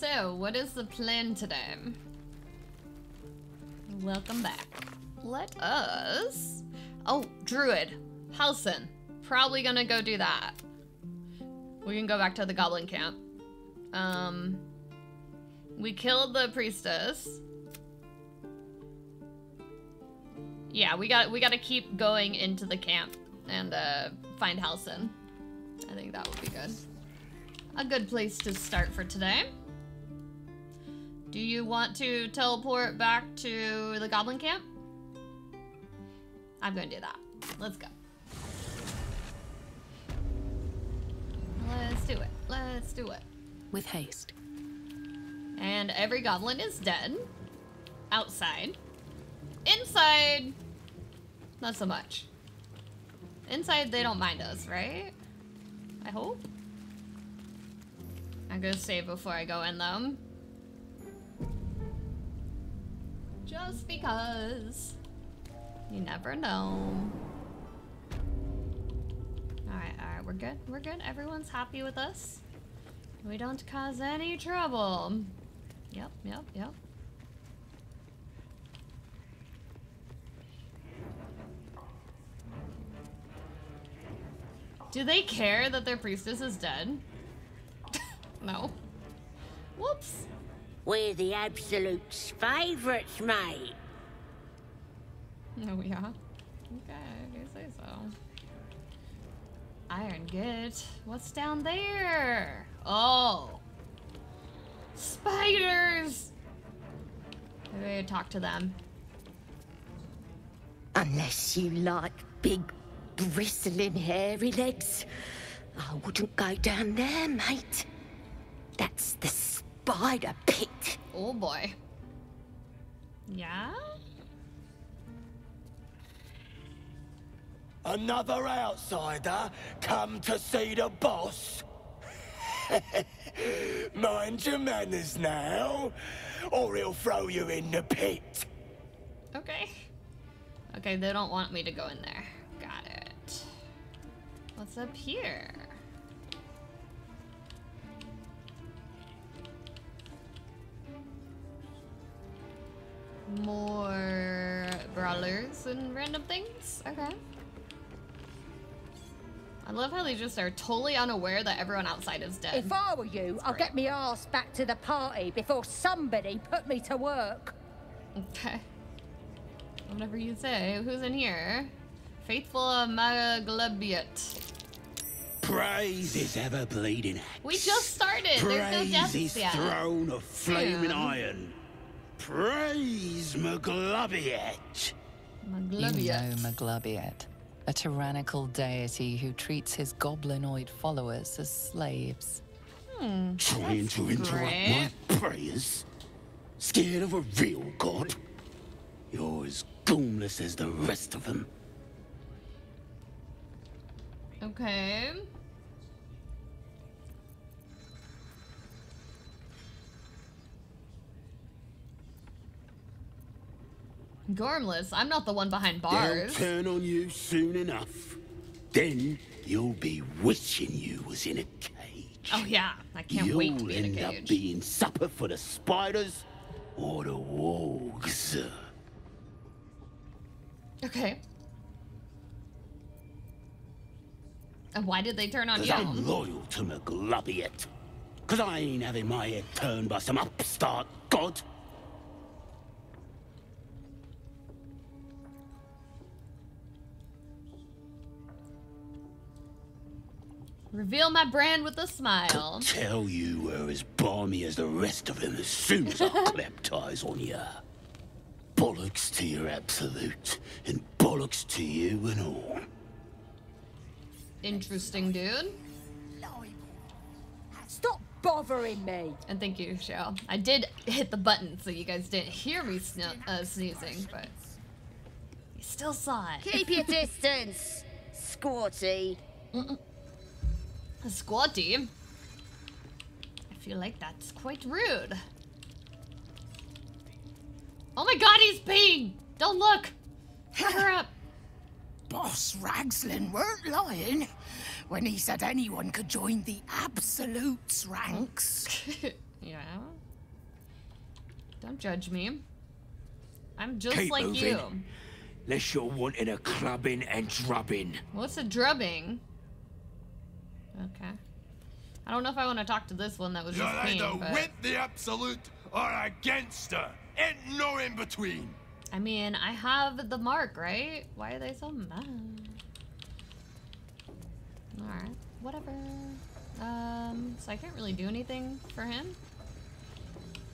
So, what is the plan today? Welcome back. Let us... Oh, Druid. Halsin. Probably gonna go do that. We can go back to the Goblin Camp. Um... We killed the Priestess. Yeah, we got we got to keep going into the camp and uh, find Halsin. I think that would be good. A good place to start for today. Do you want to teleport back to the goblin camp? I'm to do that. Let's go. Let's do it. Let's do it. With haste. And every goblin is dead. Outside. Inside, not so much. Inside, they don't mind us, right? I hope. I'm gonna save before I go in them. Just because. You never know. Alright, alright, we're good. We're good. Everyone's happy with us. We don't cause any trouble. Yep, yep, yep. Do they care that their priestess is dead? no. Whoops. We're the Absolute's favourites, mate. No, we are. Okay, you say so. Iron Gate. What's down there? Oh. Spiders! Maybe talk to them. Unless you like big, bristling, hairy legs, I wouldn't go down there, mate. That's the spider pit. Oh boy. Yeah? Another outsider come to see the boss? Mind your manners now, or he'll throw you in the pit. Okay. Okay, they don't want me to go in there. Got it. What's up here? More brawlers and random things? Okay. I love how they just are totally unaware that everyone outside is dead. If I were you, I'd get me ass back to the party before somebody put me to work. Okay. Whatever you say. Who's in here? Faithful Maglubiyet. Praise his ever bleeding We just started. There's no Praise deaths his yet. throne of flaming Soon. iron. Praise Maglubiyet. You know Maglubiyet, a tyrannical deity who treats his goblinoid followers as slaves. Hmm. Trying to interrupt great. my prayers? Scared of a real god? You're as goomless as the rest of them. Okay. Gormless, I'm not the one behind bars. They'll turn on you soon enough. Then you'll be wishing you was in a cage. Oh yeah, I can't You'll wait to be in a cage. You'll end up being supper for the spiders or the wogs. Okay. And why did they turn on you? I'm loyal to Maglubiyet. Cause I ain't having my head turned by some upstart god. Reveal my brand with a smile. Tell you we're as balmy as the rest of them as soon as I clap eyes on ya. Bollocks to your absolute, and bollocks to you and all. Interesting, dude. Stop bothering me. And thank you, Cheryl. I did hit the button so you guys didn't hear me sno- uh, sneezing, but you still saw it. Keep your distance, squatty. A squatty. I feel like that's quite rude. Oh my god, he's peeing! Don't look! Cover up! Boss Ragzlin weren't lying when he said anyone could join the Absolutes ranks. yeah? Don't judge me. I'm just Keep like moving. you. Unless you're wanting a clubbing and drubbing. What's a drubbing? Okay. I don't know if I want to talk to this one that was You're just mean, either but with the Absolute or against her. Ain't no in between. I mean, I have the mark, right? Why are they so mad? Alright, whatever. Um, so I can't really do anything for him.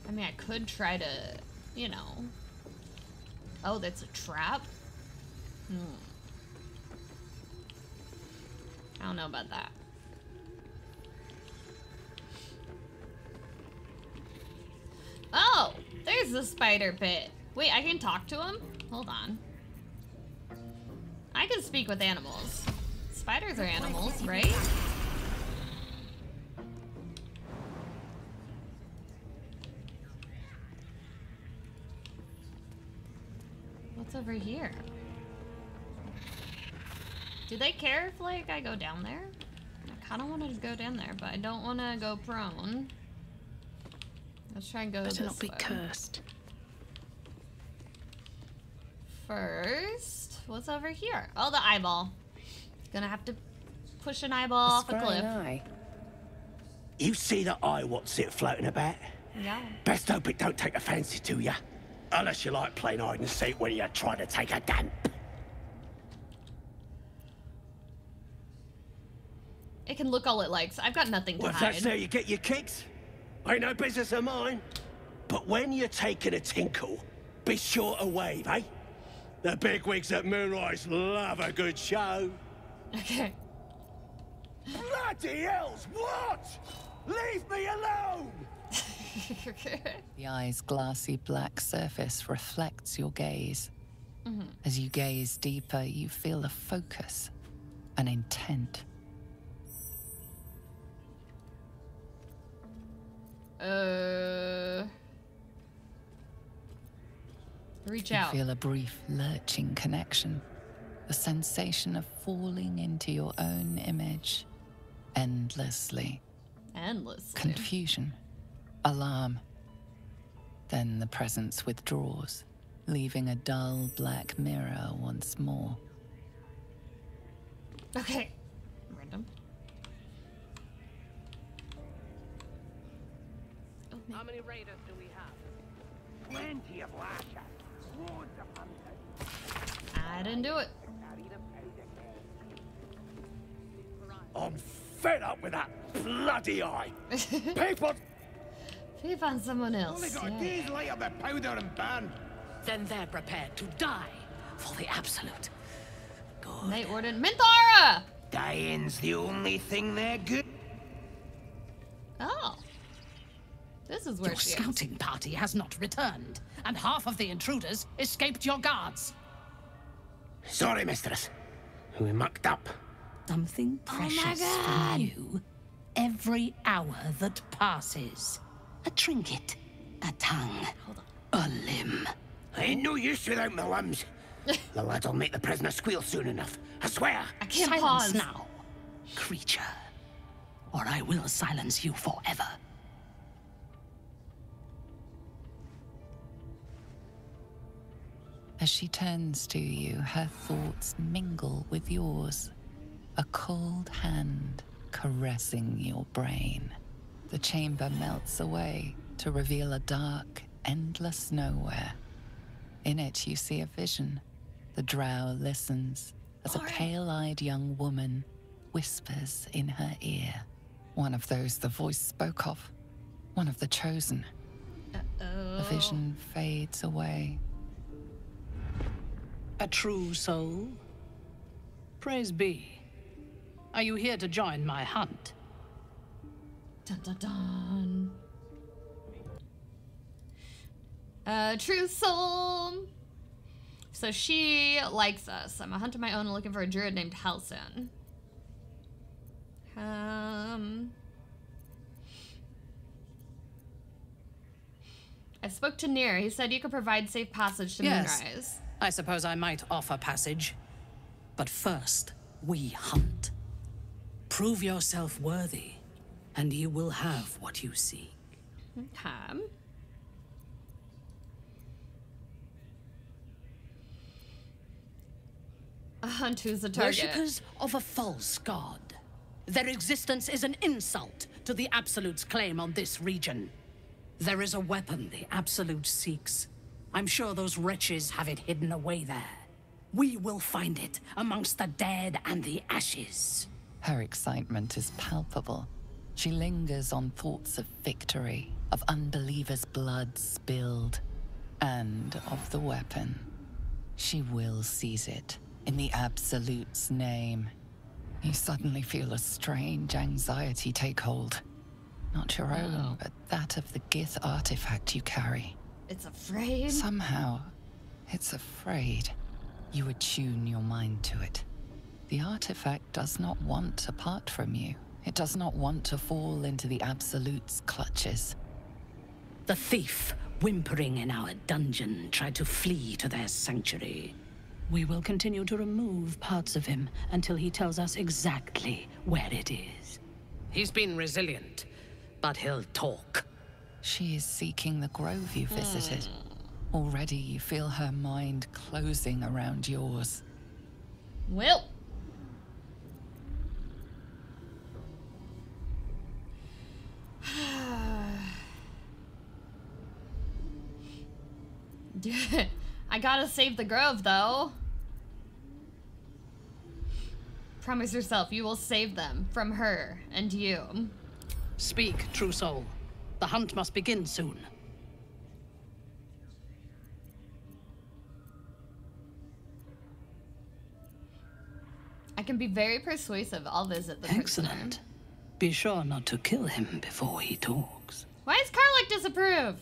I mean, I could try to, you know. Oh, that's a trap? Hmm. I don't know about that. Oh, there's the spider pit. Wait, I can talk to him? Hold on. I can speak with animals. Spiders are animals, right? What's over here? Do they care if, like, I go down there? I kind of want to go down there, but I don't want to go prone. Let's try and go Better this not be way. cursed. First, what's over here? Oh, the eyeball. Gonna have to push an eyeball off a cliff. eye. You see the eye what's it floating about? Yeah. Best hope it don't take a fancy to ya. Unless you like playing hide and seek when you're trying to take a damp. It can look all it likes. I've got nothing to Well, if hide. that's how you get your kicks, ain't no business of mine. But when you're taking a tinkle, be sure to wave, eh? The bigwigs at Moonrise love a good show. Okay. Bloody hells, what? Leave me alone! The eye's glassy black surface reflects your gaze. As you gaze deeper, you feel a focus, an intent. Uh. Reach You out. feel a brief lurching connection, the sensation of falling into your own image endlessly. Endlessly. Confusion, alarm. Then the presence withdraws, leaving a dull black mirror once more. Okay. How many raiders do we have? Plenty of lasher. Swords of hunters. I didn't do it. I'm fed up with that bloody eye. People, Can you find someone else? Only got Yeah. these light up the powder and burn. Then they're prepared to die for the Absolute. Good. Night Warden. Minthara! Dying's the only thing they're good. Oh. This is where Your she is. scouting party has not returned, and half of the intruders escaped your guards. sorry, mistress. We mucked up. Something oh precious from you every hour that passes. A trinket, a tongue, a limb. I ain't no use without my limbs. the lads'll make the prisoner squeal soon enough. I swear. I can't silence pause. now, creature, or I will silence you forever. As she turns to you, her thoughts mingle with yours. A cold hand caressing your brain. The chamber melts away to reveal a dark, endless nowhere. In it, you see a vision. The drow listens as a pale eyed young woman whispers in her ear. One of those the voice spoke of. One of the chosen. The vision fades away. A true soul? Praise be. Are you here to join my hunt? Dun dun dun. Uh, true soul. So she likes us. I'm a hunter of my own and looking for a druid named Halsin. Um. I spoke to Nere. He said you could provide safe passage to Yes. Moonrise. I suppose I might offer passage. But first, we hunt. Prove yourself worthy, and you will have what you seek. Okay. A hunt who's target. Worshippers of a false god. Their existence is an insult to the Absolute's claim on this region. There is a weapon the Absolute seeks I'm sure those wretches have it hidden away there. We will find it amongst the dead and the ashes. Her excitement is palpable. She lingers on thoughts of victory, of unbelievers' blood spilled, and of the weapon. She will seize it, in the Absolute's name. You suddenly feel a strange anxiety take hold. Not your own, but that of the Gith artifact you carry. It's afraid? Somehow, it's afraid. You attune your mind to it. The artifact does not want to part from you. It does not want to fall into the Absolute's clutches. The thief, whimpering in our dungeon, tried to flee to their sanctuary. We will continue to remove parts of him until he tells us exactly where it is. He's been resilient, but he'll talk. She is seeking the grove you visited. Hmm. Already you feel her mind closing around yours. Well. I gotta save the grove though. Promise yourself you will save them from her and you. Speak, true soul. The hunt must begin soon. I can be very persuasive. I'll visit the prisoner. Excellent. Be sure not to kill him before he talks. Why does Karlach disapprove?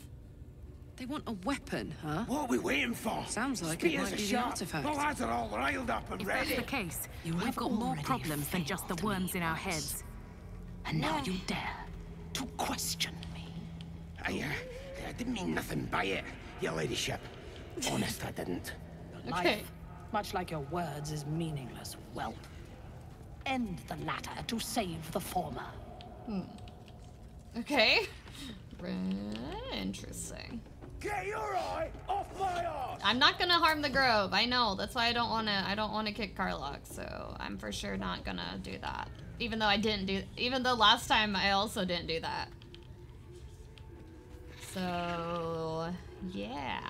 They want a weapon, huh? What are we waiting for? Sounds like Spears it might are be the artifact. The lads are all riled up and If ready. that's the case, You we've got more problems than just the worms in our heads. And now you dare to question me. I, uh, I didn't mean nothing by it, your ladyship. Honest, I didn't. Your Okay. Life, much like your words, is meaningless. Well, end the latter to save the former. Hmm. Okay. Interesting. Get your eye off my arse! I'm not gonna harm the grove. I know. That's why I don't wanna. I don't wanna kick Karlach. So I'm for sure not gonna do that. Even though I didn't do. Even though last time I also didn't do that. So yeah.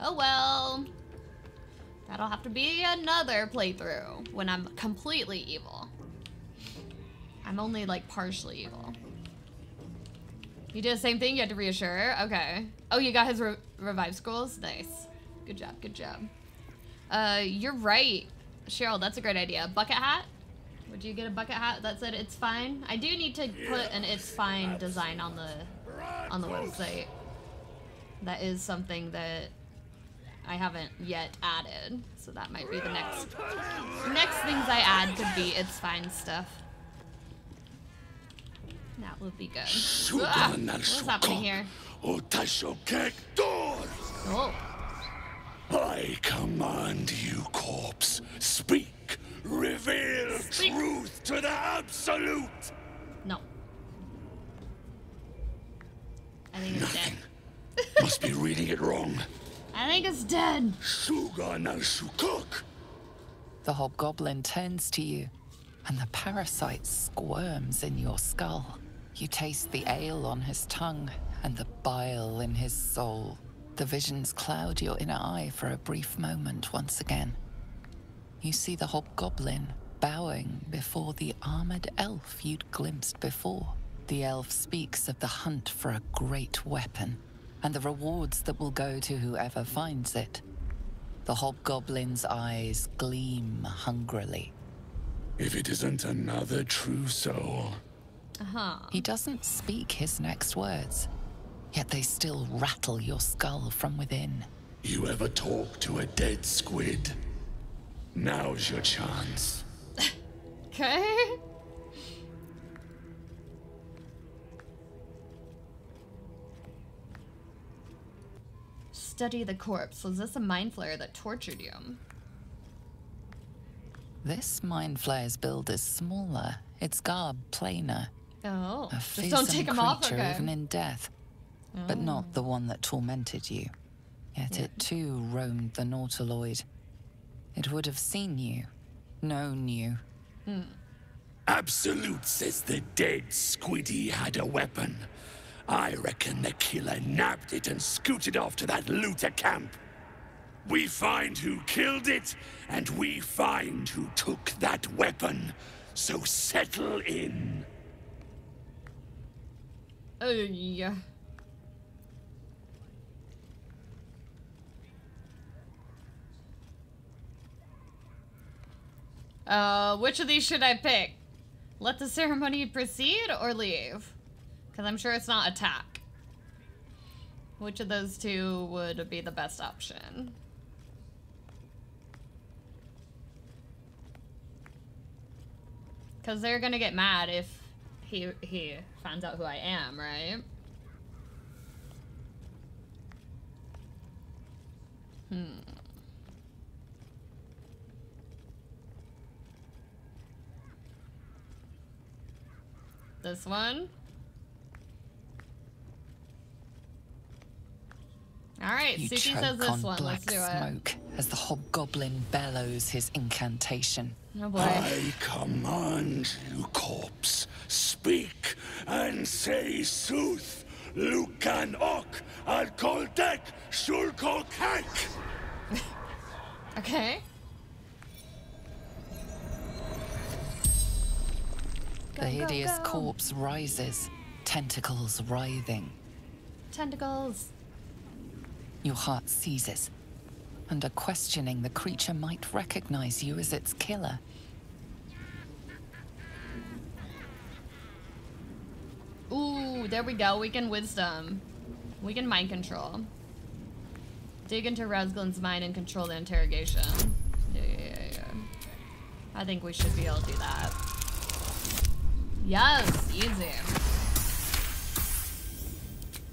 Oh well. That'll have to be another playthrough when I'm completely evil. I'm only like partially evil. You did the same thing. You had to reassure. her? Okay. Oh, you got his re revive scrolls. Nice. Good job. Good job. Uh, you're right, Cheryl. That's a great idea. Bucket hat. Would you get a bucket hat that said "It's fine"? I do need to put an "It's fine" design on the on the website. That is something that I haven't yet added, so that might be the next next things I add could be "It's fine" stuff. That would be good. Ah, what's happening here? Oh. I command you, corpse. Speak. Reveal Speak. truth to the absolute. No. I think it's dead. Must be reading it wrong. I think it's dead. Suga no sukuk. The hobgoblin turns to you, and the parasite squirms in your skull. You taste the ale on his tongue and the bile in his soul. The visions cloud your inner eye for a brief moment once again. You see the hobgoblin bowing before the armored elf you'd glimpsed before. The elf speaks of the hunt for a great weapon and the rewards that will go to whoever finds it. The hobgoblin's eyes gleam hungrily. If it isn't another true soul. Uh-huh. He doesn't speak his next words, yet they still rattle your skull from within. You ever talk to a dead squid? Now's your chance. Okay. Study the corpse. Was this a mind flayer that tortured you? This mind flayer's build is smaller, its garb plainer. Oh. A Just don't fearsome take him off, creature okay. even in death, but Oh. not the one that tormented you. Yet it too roamed the Nautiloid. It would have seen you, known you. Hmm. Absolute says the dead Squiddy had a weapon. I reckon the killer nabbed it and scooted off to that looter camp. We find who killed it, and we find who took that weapon. So settle in. Oh yeah. Uh, which of these should I pick? Let the ceremony proceed or leave? Because I'm sure it's not attack. Which of those two would be the best option? Because they're gonna get mad if he he finds out who I am, right? Hmm. This one? Alright, You Suki choke says this on one. Let's black do it. smoke as the hobgoblin bellows his incantation. Oh boy. I command you, corpse, speak and say sooth. Lucan ok al koldek shulko kek. Okay. The go, hideous go. corpse rises, tentacles writhing. Tentacles. Your heart seizes. Under questioning, the creature might recognize you as its killer. Ooh, there we go. We can wisdom. We can mind control. Dig into Ragzlin's mind and control the interrogation. Yeah, yeah, yeah, yeah. I think we should be able to do that. Yes, easy.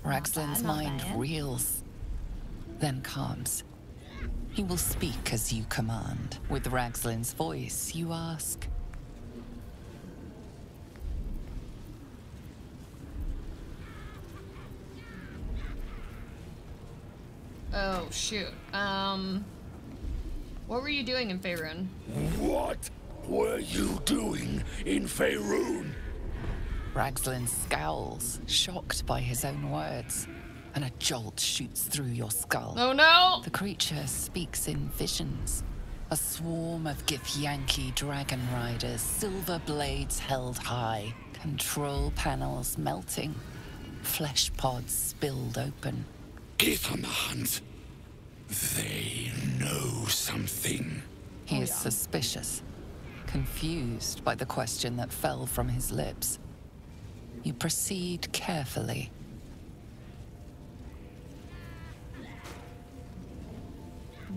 Ragzlin's mind bad. reels, then calms. He will speak as you command. With Ragzlin's voice, you ask, Oh, shoot. Um, what were you doing in Faerun? What were you doing in Faerun? Ragzlin scowls, shocked by his own words, and a jolt shoots through your skull. Oh no! The creature speaks in visions. A swarm of Githyanki dragon riders, silver blades held high, control panels melting, flesh pods spilled open. Get on the hunt. They know something. He is suspicious, confused by the question that fell from his lips. You proceed carefully.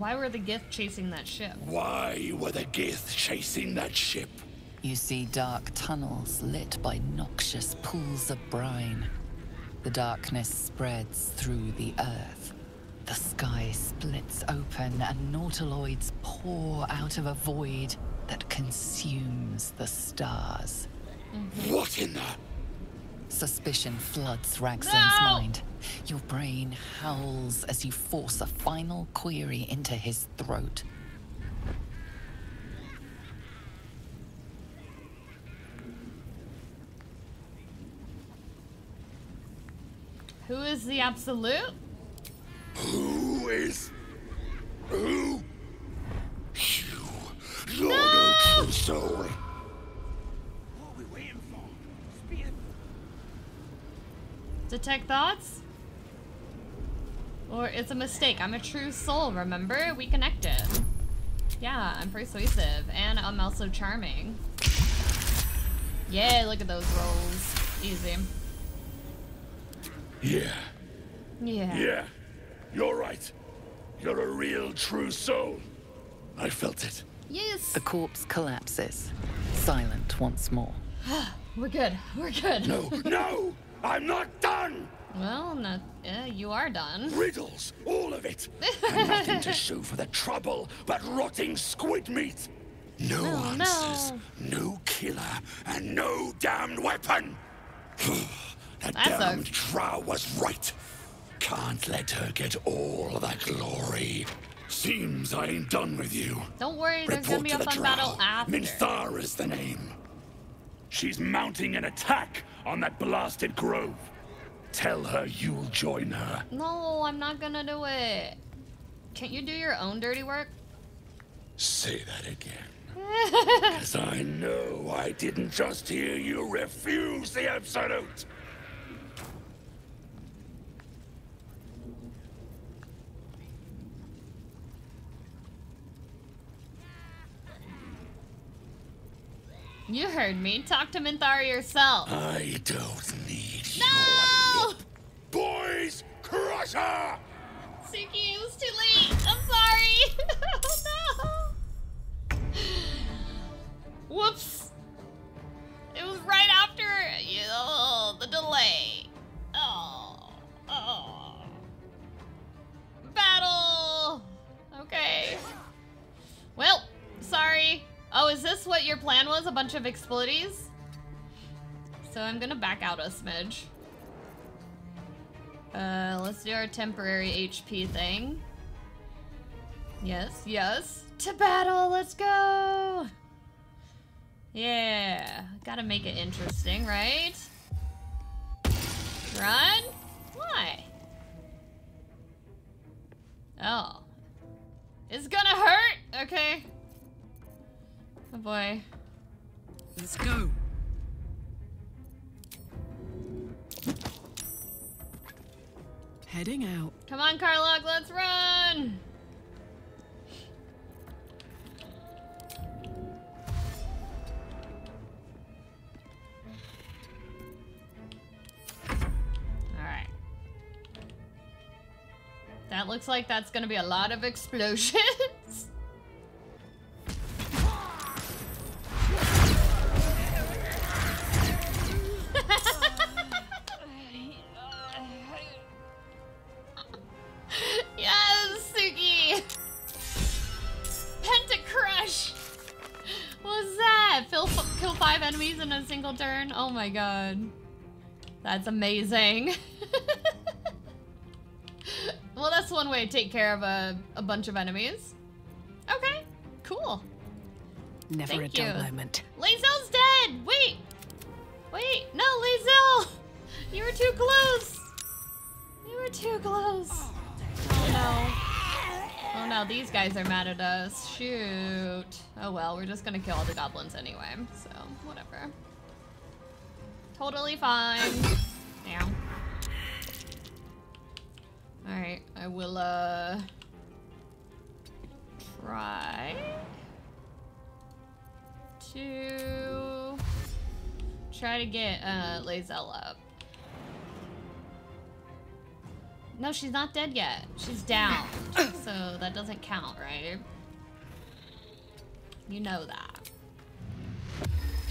Why were the Gith chasing that ship? Why were the Gith chasing that ship? You see dark tunnels lit by noxious pools of brine. The darkness spreads through the earth. The sky splits open and nautiloids pour out of a void that consumes the stars. What in the... Suspicion floods Ragzlin's No! mind. Your brain howls as you force a final query into his throat. Who is the Absolute? Who is... Who? You... You're no, No! Detect thoughts? Or it's a mistake. I'm a true soul, remember? We connected. Yeah, I'm persuasive. And I'm also charming. Yeah, look at those rolls. Easy. Yeah, Yeah. yeah. You're right. You're a real true soul. I felt it. Yes. The corpse collapses, silent once more. We're good. We're good. No, no! I'm not done! Well, not. Uh, you are done. Riddles, all of it. And nothing to show for the trouble but rotting squid meat. No Oh, answers, no. no killer, and no damned weapon. that That damned. Drow was right. Can't let her get all the glory. Seems I ain't done with you. Don't worry, there's gonna Report be to a fun drow. battle after. Minthara's the name. She's mounting an attack on that blasted grove. Tell her you'll join her. No, I'm not gonna do it. Can't you do your own dirty work? Say that again. Because I know I didn't just hear you refuse the Absolute. You heard me. Talk to Minthara yourself. I don't need No! Boys, crush her! Suki, it was too late. I'm sorry. oh, no. Bunch of explodies? So I'm gonna back out a smidge. Uh, let's do our temporary HP thing. Yes, yes. To battle, let's go! Yeah, gotta make it interesting, right? Run? Why? Oh. It's gonna hurt? Okay. Oh boy. Let's go. Heading out. Come on, Karlach, let's run! Alright. That looks like that's gonna be a lot of explosions. god. That's amazing. well, that's one way to take care of a, a bunch of enemies. Okay, cool. Never Thank a dull moment. Lae'zel's dead! Wait! Wait, no, Lazel! You were too close! You were too close. Oh no. Oh no, these guys are mad at us. Shoot. Oh well, we're just gonna kill all the goblins anyway, so whatever. Totally fine. Yeah. Alright, I will, uh... Try... To... Try to get, uh, Lae'zel up. No, she's not dead yet. She's down. so that doesn't count, right? You know that.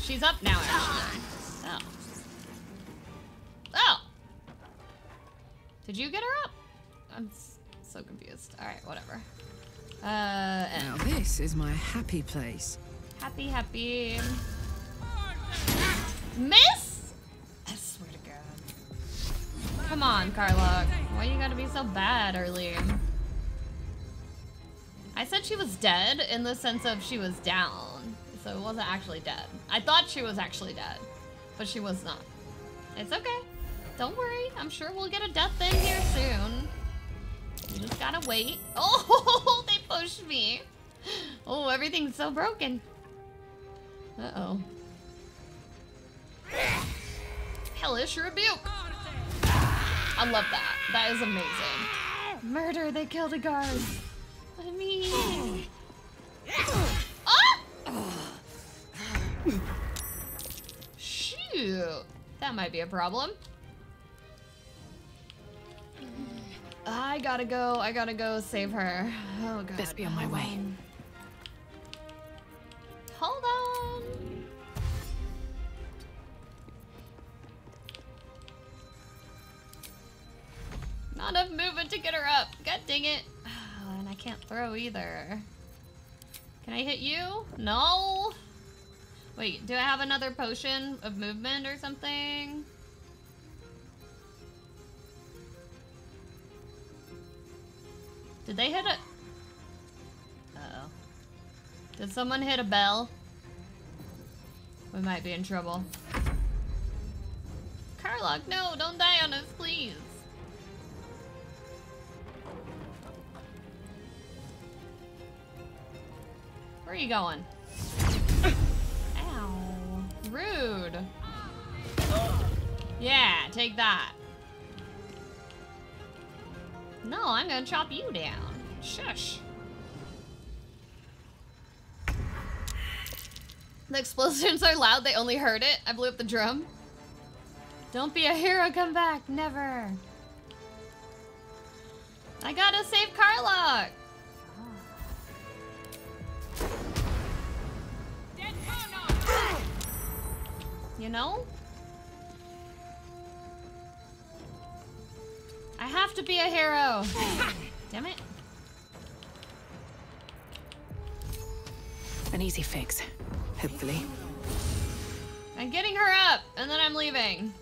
She's up now, actually. Oh! Did you get her up? I'm so confused. Alright, whatever. Uh, Now this is my happy place. happy, happy. Miss? I swear to God. Come on, Karlach. Why you gotta be so bad early? I said she was dead in the sense of she was down. So it wasn't actually dead. I thought she was actually dead, but she was not. It's okay. Don't worry. I'm sure we'll get a death in here soon. You just gotta wait. Oh, they pushed me. Oh, everything's so broken. Uh-oh. Hellish rebuke. I love that. That is amazing. Murder, they killed a guard. I mean... Ah! Shoot. That might be a problem. I gotta go. I gotta go save her. Oh god. Best be on my way. on. Hold on. Not enough movement to get her up. God dang it. Oh, and I can't throw either. Can I hit you? No. Wait, do I have another potion of movement or something? Did they hit it? Did someone hit a bell? We might be in trouble. Karlach, no, don't die on us, please. Where are you going? Ow. Rude. Yeah, take that. No, I'm gonna chop you down. Shush. The explosions are loud, they only heard it. I blew up the drum. Don't be a hero, come back. Never. I gotta save Karlach. You know? Have to be a hero. Damn it. An easy fix, hopefully. I'm getting her up, and then I'm leaving.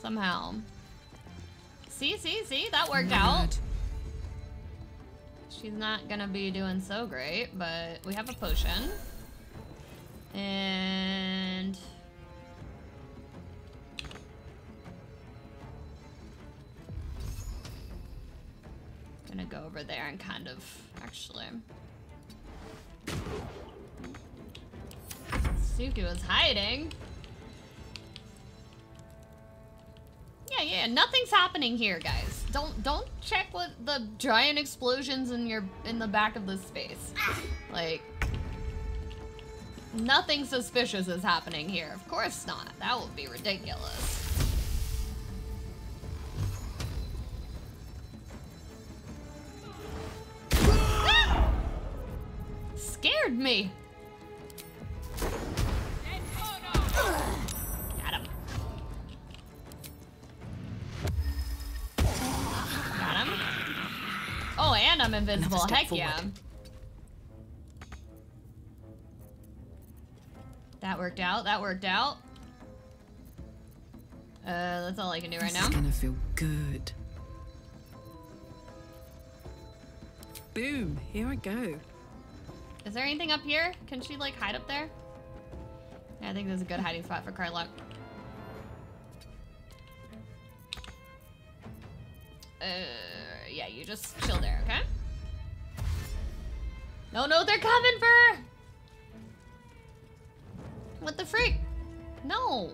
Somehow. See, see, see? That worked out. She's not gonna be doing so great, but we have a potion. And... Gonna go over there and kind of, actually... Suki was hiding. Yeah, yeah, nothing's happening here, guys. Don't don't check what the giant explosions in your in the back of this space. Like nothing suspicious is happening here. Of course not. That would be ridiculous. Scared me. Got him. Got him. Oh, and I'm invincible. Heck yeah. That worked out. That worked out. Uh, that's all I can do right now. is gonna feel good. Boom, here I go. Is there anything up here? Can she like hide up there? Yeah, I think there's a good hiding spot for Karlach. Uh, yeah, you just chill there, okay? No, no, they're coming for! What the freak? No.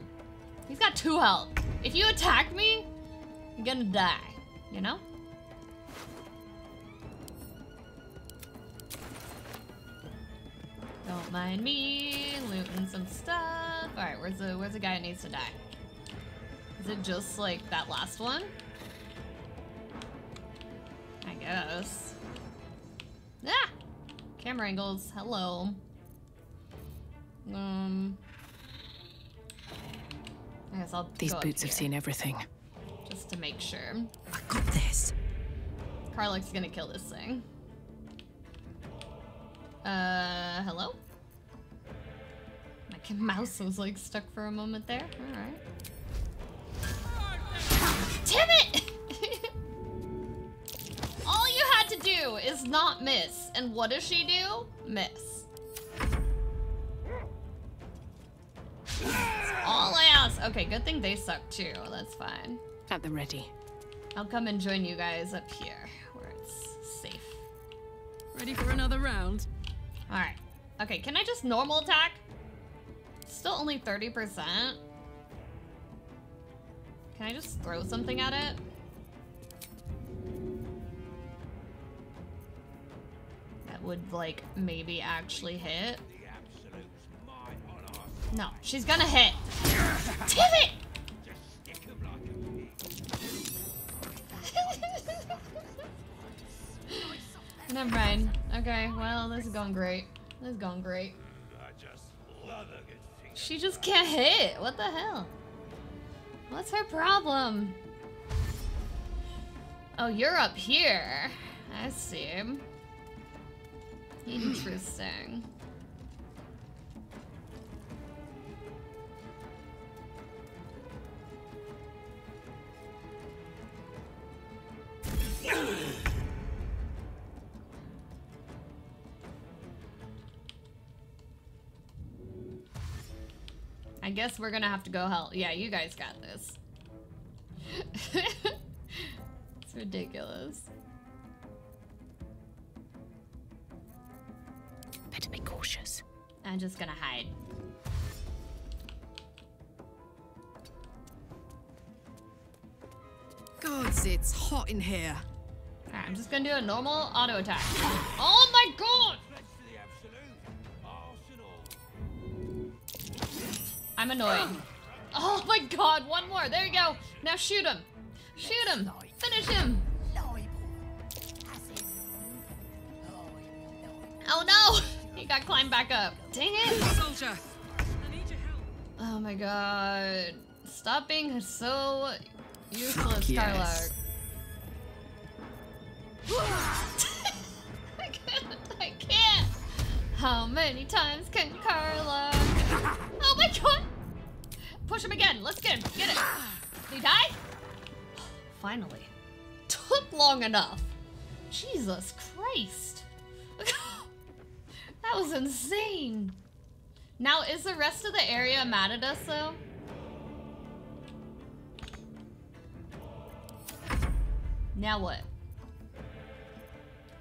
He's got two health. If you attack me, you're gonna die. You know? Don't mind me looting some stuff. All right, where's the where's the guy that needs to die? Is it just like that last one? I guess. Ah, camera angles. Hello. Um. I guess I'll These boots have seen everything. just to make sure. I got this. Karlach's gonna kill this thing. Uh, hello? My mouse was like stuck for a moment there. Alright. Damn it! All you had to do is not miss. And what does she do? Miss. That's all I ask. Okay, good thing they suck too. That's fine. At the ready. I'll come and join you guys up here where it's safe. Ready for another round? Alright. Okay, can I just normal attack? Still only 30%. Can I just throw something at it? That would, like, maybe actually hit. No, she's gonna hit. Damn it! Never mind. Okay, well, this is going great. This is going great. She just can't hit. What the hell? What's her problem? Oh, you're up here. I see. Interesting. guess we're gonna have to go help. Yeah, you guys got this. it's ridiculous. Better be cautious. I'm just gonna hide. Gods, it's hot in here. Alright, I'm just gonna do a normal auto attack. Oh my god! I'm annoyed. Oh my god, one more. There you go. Now shoot him. Shoot him. Finish him. Oh no! He got climbed back up. Dang it! Soldier. Oh my god. Stop being so useless, Fuck yes. Karlach. I can't. I can't. How many times can Karlach? Push him again. Let's get him. Get it. Did he die? Finally. Took long enough. Jesus Christ. that was insane. Now, is the rest of the area mad at us, though? Now what?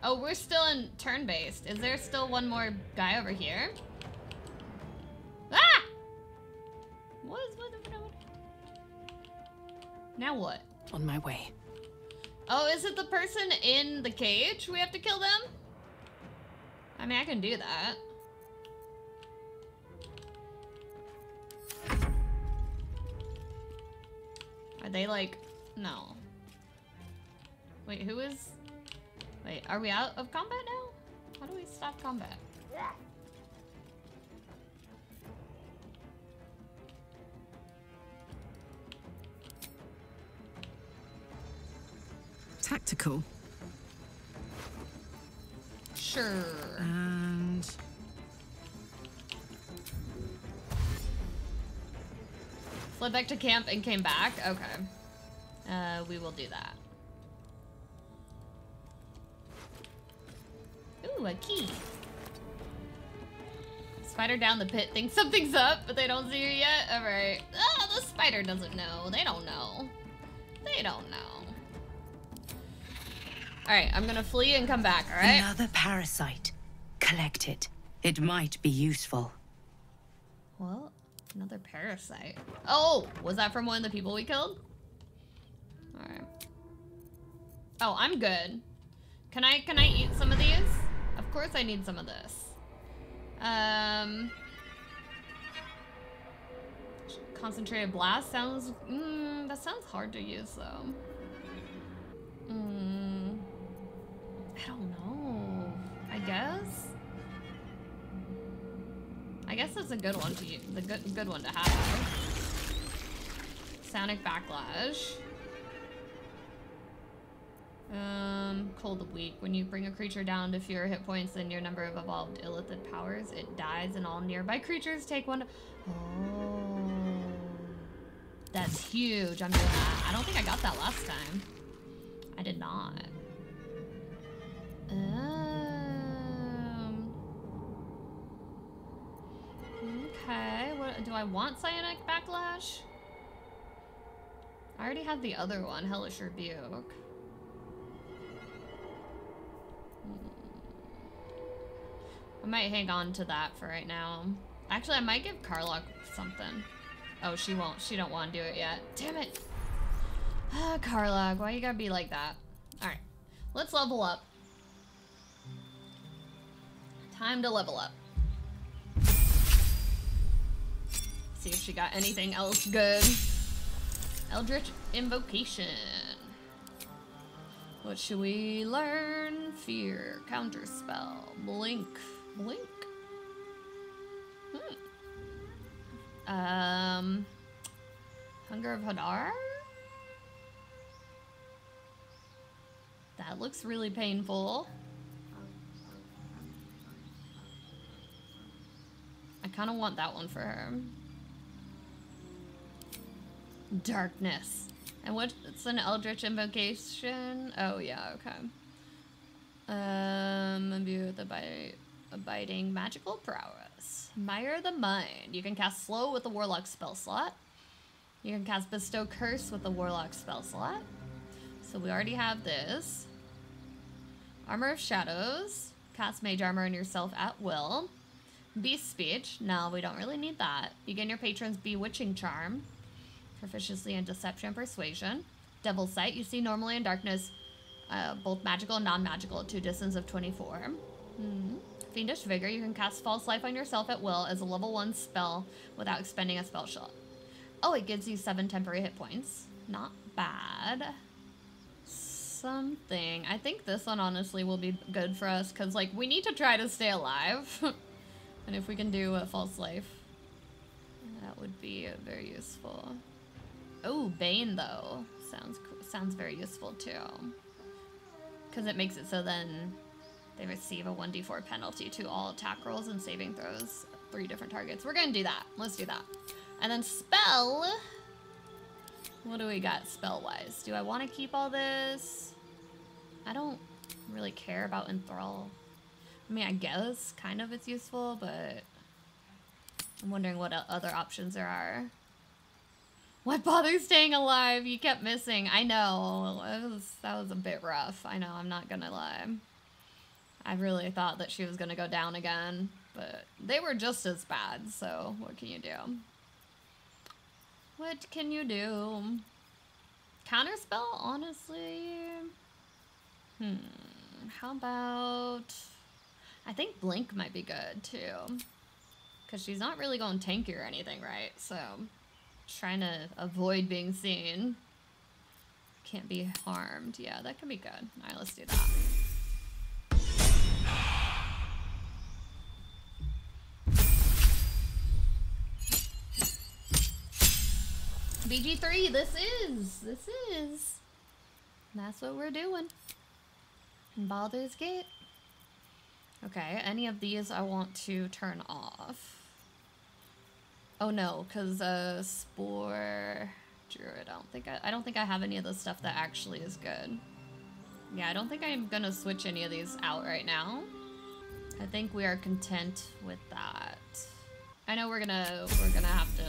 Oh, we're still in turn-based. Is there still one more guy over here? What is what, what, what? Now what? On my way. Oh, is it the person in the cage? We have to kill them? I mean, I can do that. Are they like... No. Wait, who is... Wait, are we out of combat now? How do we stop combat? Tactical. Sure. And Fled back to camp and came back? Okay. Uh, we will do that. Ooh, a key. Spider down the pit thinks something's up, but they don't see her yet? Alright. Oh, the spider doesn't know. They don't know. They don't know. Alright, I'm gonna flee and come back, alright? Another parasite. Collect it. It might be useful. Well, Another parasite. Oh, was that from one of the people we killed? Alright. Oh, I'm good. Can I can I eat some of these? Of course I need some of this. Um Concentrated blast sounds mm, that sounds hard to use though. Mm, I don't know. I guess. I guess that's a good one to use, the good good one to have. Psionic backlash. Um, cold weak. When you bring a creature down to fewer hit points than your number of evolved illithid powers, it dies, and all nearby creatures take one. Oh, that's huge. I'm doing that. I don't think I got that last time. I did not. Um. Okay. What do I want? Psionic backlash. I already had the other one, Hellish Rebuke. I might hang on to that for right now. Actually, I might give Karlach something. Oh, she won't. She don't want to do it yet. Damn it. Ah, Karlach, why you gotta be like that? Alright. Let's level up. Time to level up. See if she got anything else good. Eldritch Invocation. What should we learn? Fear, Counterspell, Blink, Blink. Hmm. Um, Hunger of Hadar? That looks really painful. Kind of want that one for her. Darkness. And what's an Eldritch Invocation? Oh, yeah, okay. Um, imbue with abide, abiding magical prowess. Mire the Mind. You can cast Slow with the Warlock spell slot. You can cast Bestow Curse with the Warlock spell slot. So we already have this. Armor of Shadows. Cast Mage Armor on yourself at will. Beast Speech. No, we don't really need that. You gain your patron's Bewitching Charm. Proficiency in Deception and Persuasion. Devil's Sight. You see normally in darkness, uh, both magical and non-magical, to a distance of 24. Hmm. Fiendish Vigor. You can cast False Life on yourself at will as a level 1 spell without expending a spell slot. Oh, it gives you 7 temporary hit points. Not bad. Something. I think this one honestly will be good for us because, like, we need to try to stay alive. and if we can do a False Life, that would be very useful. Oh, Bane though sounds sounds very useful too, because it makes it so then they receive a 1d4 penalty to all attack rolls and saving throws, three different targets. We're gonna do that. Let's do that. And then spell. What do we got spell wise? Do I want to keep all this? I don't really care about enthrall. I mean, I guess kind of it's useful, but I'm wondering what other options there are. What bother staying alive? You kept missing. I know. Was, that was a bit rough. I know, I'm not gonna lie. I really thought that she was gonna go down again, but they were just as bad, so what can you do? What can you do? Counterspell, honestly? Hmm, how about... I think Blink might be good, too. Because she's not really going tanky or anything, right? So, trying to avoid being seen. Can't be harmed. Yeah, that could be good. Alright, let's do that. BG3, this is, this is. That's what we're doing. Baldur's Gate. Okay, any of these I want to turn off. Oh no, because uh, Spore Druid, I don't think I, I don't think I have any of the stuff that actually is good. Yeah, I don't think I'm gonna switch any of these out right now. I think we are content with that. I know we're gonna we're gonna have to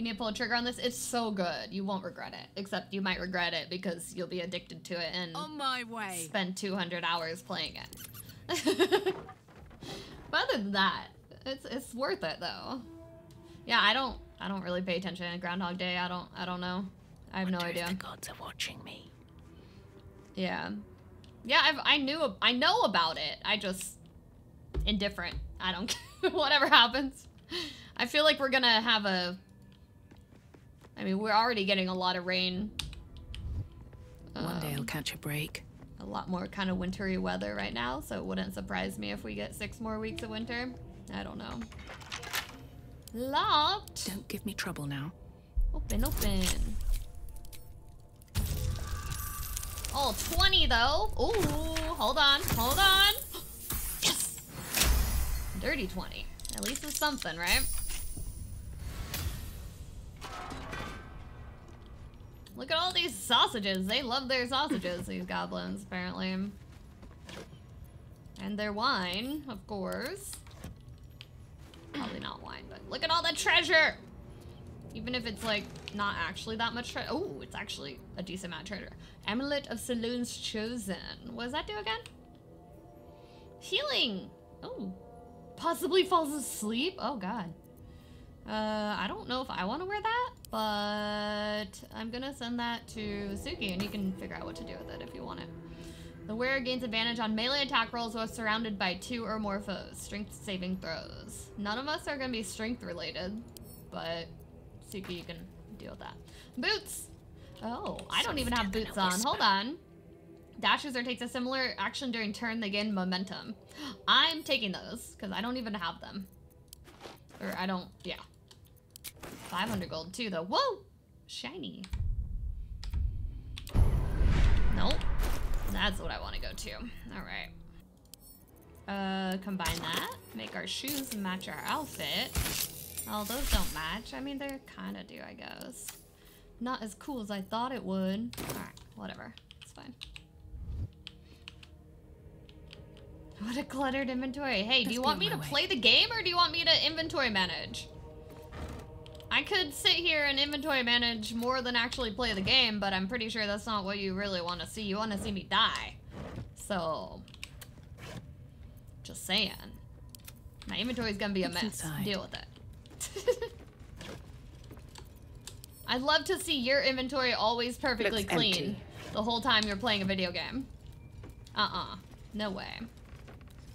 You need to pull a trigger on this. It's so good. You won't regret it. Except you might regret it because you'll be addicted to it and on my way. Spend 200 hours playing it. but other than that, it's it's worth it though. Yeah, I don't I don't really pay attention to Groundhog Day. I don't I don't know. I have Wonder no idea. The gods are watching me. Yeah, yeah. I've, I knew I know about it. I just indifferent. I don't care. whatever happens. I feel like we're gonna have a I mean, we're already getting a lot of rain. One Um, day I'll catch a break. A lot more kind of wintry weather right now, so it wouldn't surprise me if we get six more weeks of winter. I don't know. Locked. Don't give me trouble now. Open, open. Oh, 20 though. Ooh, hold on, hold on. Yes! Dirty 20. At least it's something, right? Look at all these sausages. They love their sausages, these goblins, apparently. And their wine, of course. Probably not wine, but look at all the treasure! Even if it's like not actually that much treasure. Oh, it's actually a decent amount of treasure. Amulet of Saloon's Chosen. What does that do again? Healing! Oh. Possibly falls asleep? Oh god. Uh, I don't know if I want to wear that, but I'm gonna send that to Suki and you can figure out what to do with it if you want it. The wearer gains advantage on melee attack rolls while surrounded by two or more foes. Strength saving throws. None of us are gonna be strength related, but Suki, you can deal with that. Boots! Oh, I don't even have boots on. Hold on. Dash user takes a similar action during turn, they gain momentum. I'm taking those, because I don't even have them. Or I don't, yeah. 500 gold too, though. Whoa! Shiny. Nope. That's what I want to go to. Alright. Uh, combine that. Make our shoes match our outfit. Oh, those don't match. I mean, they kind of do, I guess. Not as cool as I thought it would. Alright, whatever. It's fine. What a cluttered inventory. Hey, do you want me to way. play the game or do you want me to inventory manage? I could sit here and inventory manage more than actually play the game, but I'm pretty sure that's not what you really want to see. You want to see me die. So, just saying. My inventory's gonna be a What's mess. inside? Deal with it. I'd love to see your inventory always perfectly Looks clean empty. the whole time you're playing a video game. Uh-uh. No way.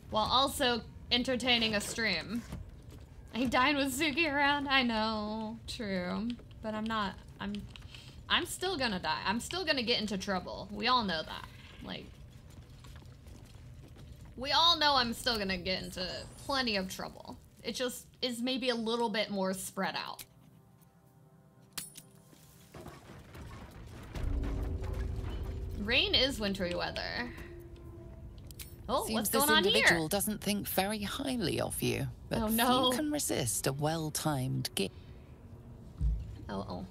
While also entertaining a stream. I died with Suki around. I know. True. But I'm not. I'm. I'm still gonna die. I'm still gonna get into trouble. We all know that. Like. We all know I'm still gonna get into plenty of trouble. It just is maybe a little bit more spread out. Rain is wintry weather. Oh, Seems what's this going on individual doesn't think very highly of you, but Oh, no. few can resist a well-timed gift. Oh, oh.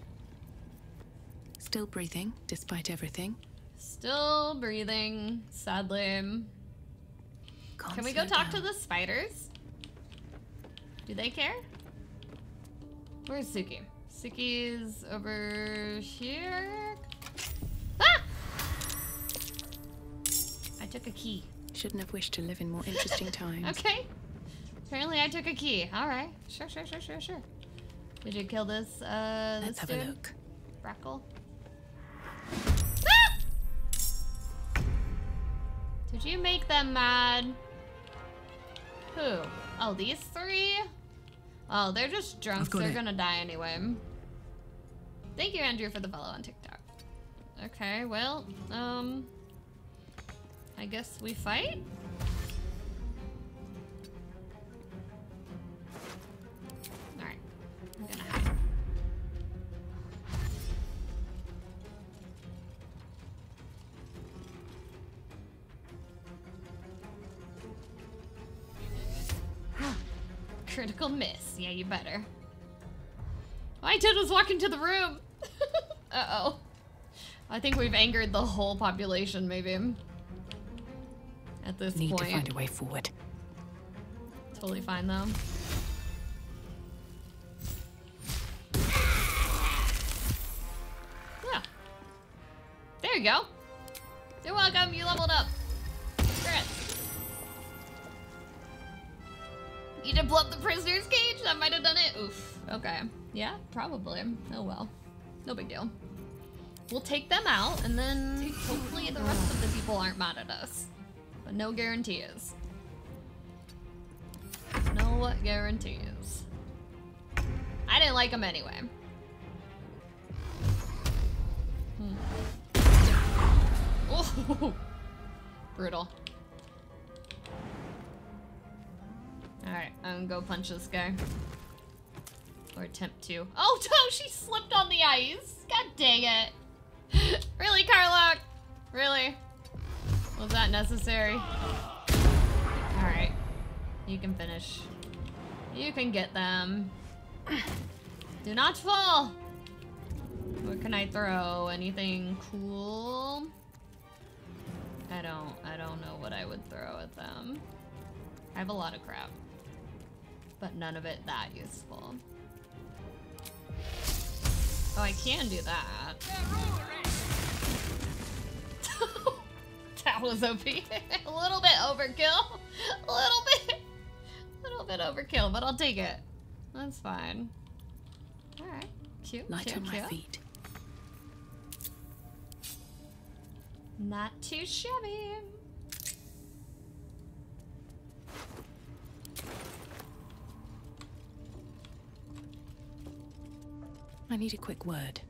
Still breathing, despite everything. Still breathing, sadly. Can't Can we go slow talk to the spiders? Do they care? Where's Suki? Suki's over here. Ah! I took a key. Shouldn't have wished to live in more interesting times. Okay. Apparently I took a key. Alright. Sure, sure, sure, sure, sure. Did you kill this, uh, Let's this have a look. Brackle? Ah! Did you make them mad? Who? Oh, these three? Oh, they're just drunks. got They're it. gonna die anyway. Thank you, Andrew, for the follow on TikTok. Okay, well, um... I guess we fight? Alright. Critical miss. Yeah, you better. I did was walk into the room. Uh-oh. I think we've angered the whole population, maybe. At this Need point. to find a way forward. Totally fine, though. Yeah. There you go. You're welcome. You leveled up. Congrats. You did blow up the prisoner's cage? That might have done it. Oof. Okay. Yeah, probably. Oh well. No big deal. We'll take them out, and then hopefully the rest of the people aren't mad at us. But no guarantees. No guarantees. I didn't like him anyway. Hmm. Oh, brutal. Alright, I'm gonna go punch this guy. Or attempt to. Oh no, she slipped on the ice! God dang it. really, Karlach? Really? Was that necessary? Alright. You can finish. You can get them. Do not fall! What can I throw? Anything cool? I don't, I don't know what I would throw at them. I have a lot of crap. But none of it that useful. Oh, I can do that. Was OP. a little bit overkill. A little bit. A little bit overkill, but I'll take it. That's fine. Alright. Cute. Light cute, on my feet. Not too shabby. I need a quick word.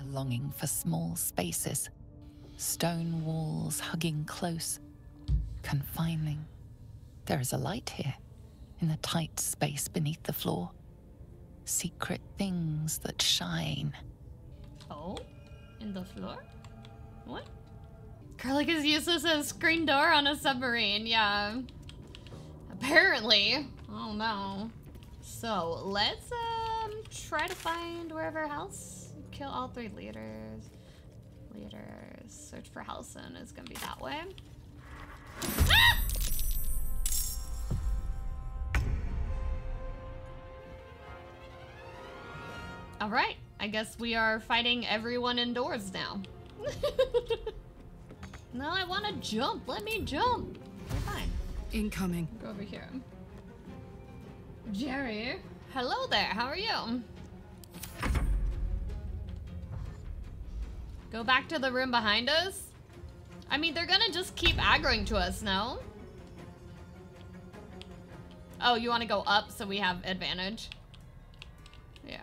A longing for small spaces, stone walls hugging close, confining. There is a light here, in the tight space beneath the floor. Secret things that shine. Oh? In the floor? What? Karlach is useless as a screen door on a submarine, yeah. Apparently. Oh don't. So, let's um try to find wherever else. Kill all three leaders. Leaders search for Halsin is gonna be that way. Ah! All right, I guess we are fighting everyone indoors now. no, I wanna jump, let me jump. We're fine. Incoming. Go over here. Jerry, hello there, how are you? Go back to the room behind us? I mean, they're gonna just keep aggroing to us, no? Oh, you want to go up so we have advantage? Yeah.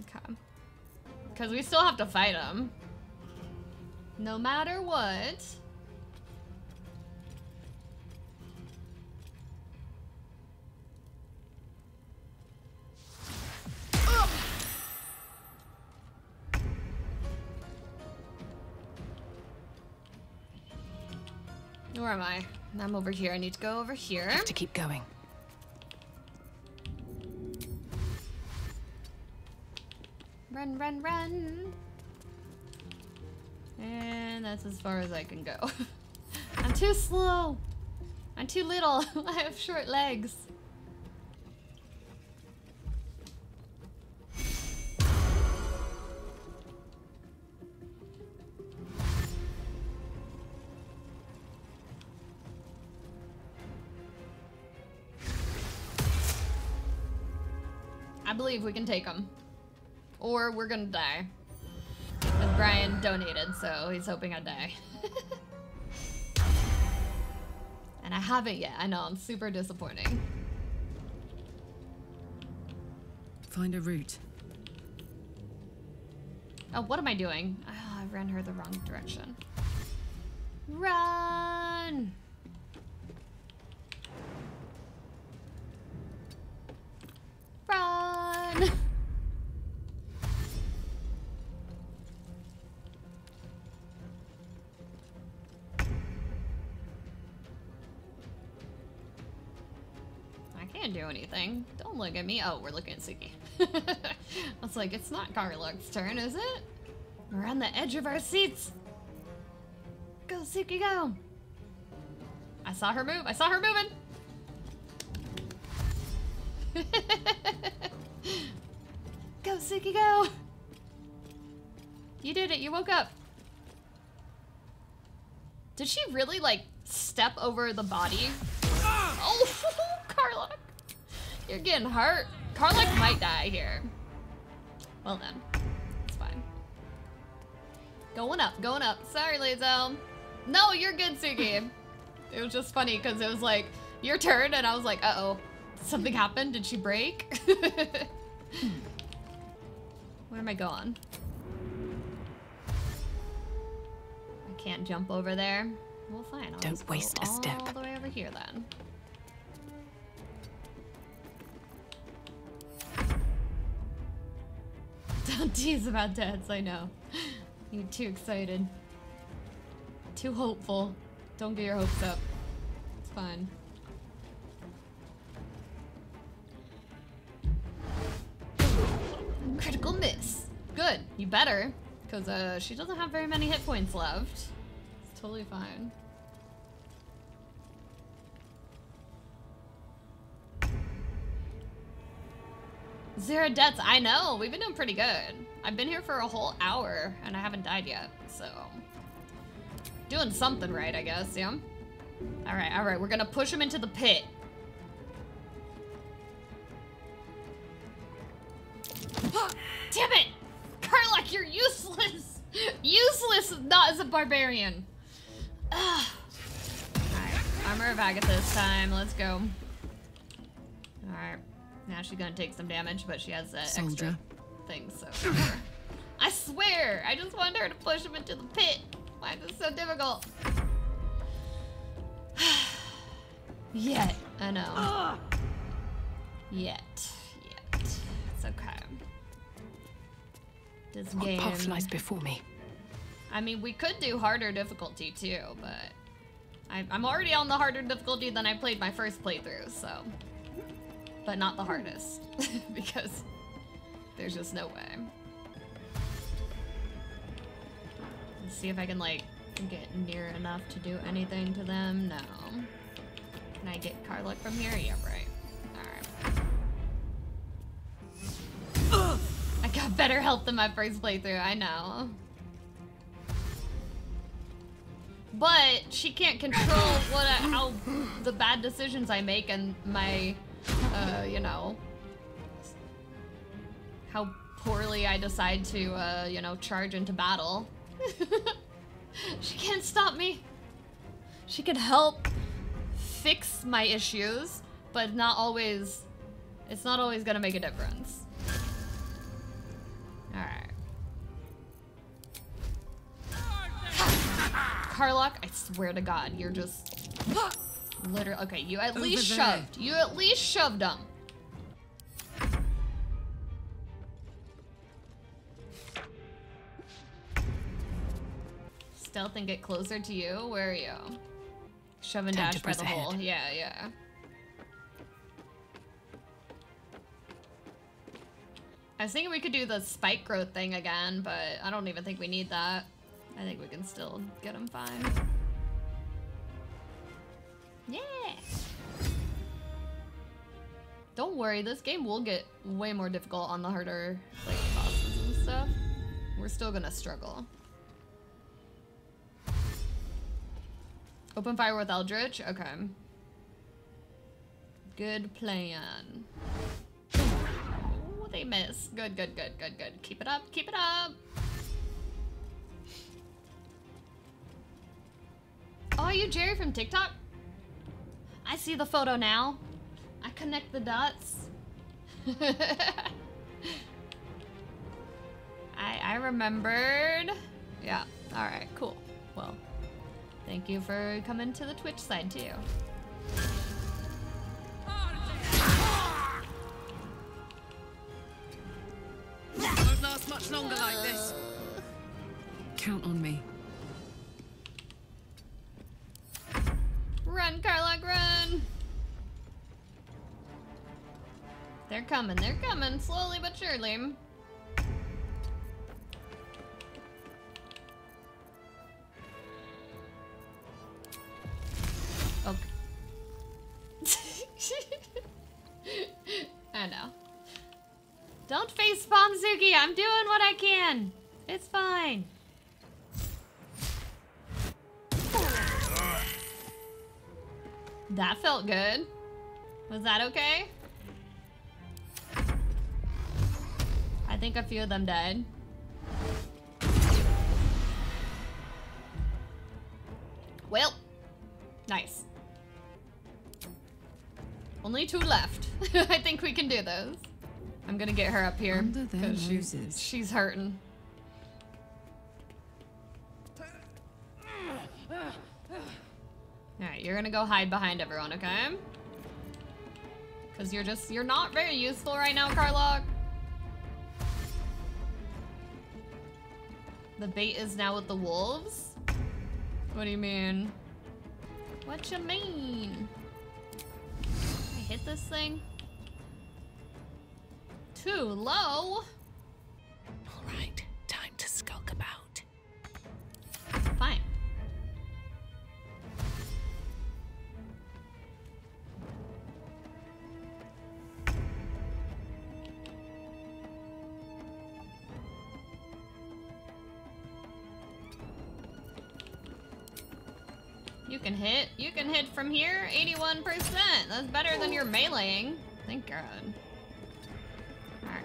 Okay. Because we still have to fight them. No matter what. Where am I? I'm over here. I need to go over here. I Have to keep going. Run, run, run. And that's as far as I can go. I'm too slow. I'm too little. I have short legs. Believe we can take them. Or we're gonna die. And Brian donated, so he's hoping I die. and I haven't yet. I know, I'm super disappointing. Find a route. Oh, what am I doing? Oh, I ran her the wrong direction. Run! Run! Anything. Don't look at me. Oh, we're looking at Suki. I was like, it's not Karlach's turn, is it? We're on the edge of our seats. Go, Suki, go. I saw her move. I saw her moving. go, Suki, go. You did it. You woke up. Did she really, like, step over the body? Oh, Karlach. You're getting hurt. Karlach might die here. Well then. It's fine. Going up, going up. Sorry, Lae'zel. No, you're good, Suki. it was just funny because it was like, your turn, and I was like, uh-oh. Something happened? Did she break? Where am I going? I can't jump over there. Well, fine. I'll Don't just go waste a step. All the way over here, then. Don't tease about deaths, I know. You're too excited. Too hopeful. Don't get your hopes up. It's fine. Critical miss. Good. You better. Because uh, she doesn't have very many hit points left. It's totally fine. Zero deaths. I know. We've been doing pretty good. I've been here for a whole hour and I haven't died yet. So, doing something right, I guess. Yeah. All right. All right. We're gonna push him into the pit. Damn it, Karlach, you're useless. useless, not as a barbarian. All right. Armor of Agathys time. Let's go. All right. Now she's gonna take some damage, but she has uh, that Soldier. extra thing, so. I swear, I just wanted her to push him into the pit. Why is this so difficult? Yet, I know. Yet, yet. It's okay. This What game. path lies before me? I mean, we could do harder difficulty too, but I, I'm already on the harder difficulty than I played my first playthrough, so. But not the hardest, because there's just no way. Let's see if I can, like, get near enough to do anything to them. No. Can I get Karlach from here? Yeah, right. Alright. I got better health than my first playthrough, I know. But she can't control what I, how the bad decisions I make and my, uh, you know, how poorly I decide to, uh, you know, charge into battle. she can't stop me. She could help fix my issues, but not always, it's not always gonna make a difference. Alright. Karlach, I swear to God, you're just literally okay. You at Over least there. shoved. You at least shoved him. Stealth and get closer to you. Where are you? Shove and Time dash by the hole. Yeah, yeah. I was thinking we could do the spike growth thing again, but I don't even think we need that. I think we can still get him fine. Don't worry, this game will get way more difficult on the harder like bosses and stuff. We're still gonna struggle. Open fire with Eldritch? Okay. Good plan. Ooh, they miss. Good, good, good, good, good. Keep it up, keep it up. Oh, you Jerry from TikTok? I see the photo now. I connect the dots. I I remembered. Yeah. All right. Cool. Well, thank you for coming to the Twitch side too. Won't last much longer like this. Count on me. Run, Karlach, run! They're coming, they're coming, slowly but surely. Okay. Oh. I know. Don't face palm I'm doing what I can. It's fine. That felt good. Was that okay? I think a few of them died. Well, nice. Only two left. I think we can do those. I'm gonna get her up here Under their 'cause she's, she's hurting. Alright, you're gonna go hide behind everyone, okay? Because you're just, you're not very useful right now, Karlach. The bait is now with the wolves? What do you mean? What you mean? I hit this thing? Too low? Can hit from here. 81%. That's better than your meleeing. Thank God. Alright.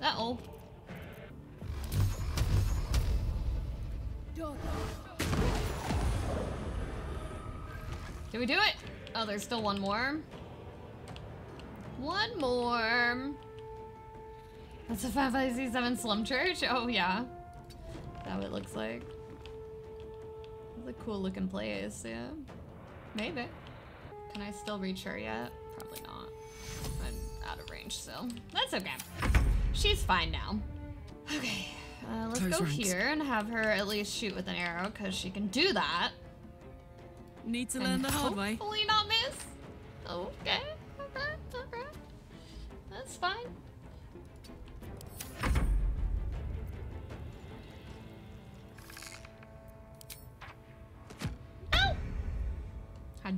Uh-oh. Did we do it? Oh, there's still one more. One more. That's a 55C7 Slum Church? Oh, yeah. That what it looks like. It's a cool looking place, yeah. Maybe. Can I still reach her yet? Probably not. I'm out of range still. That's okay. She's fine now. Okay, uh, let's Close go ranks. here and have her at least shoot with an arrow because she can do that. Need to and learn the hard way. Hopefully not miss. Okay, okay, okay. That's fine.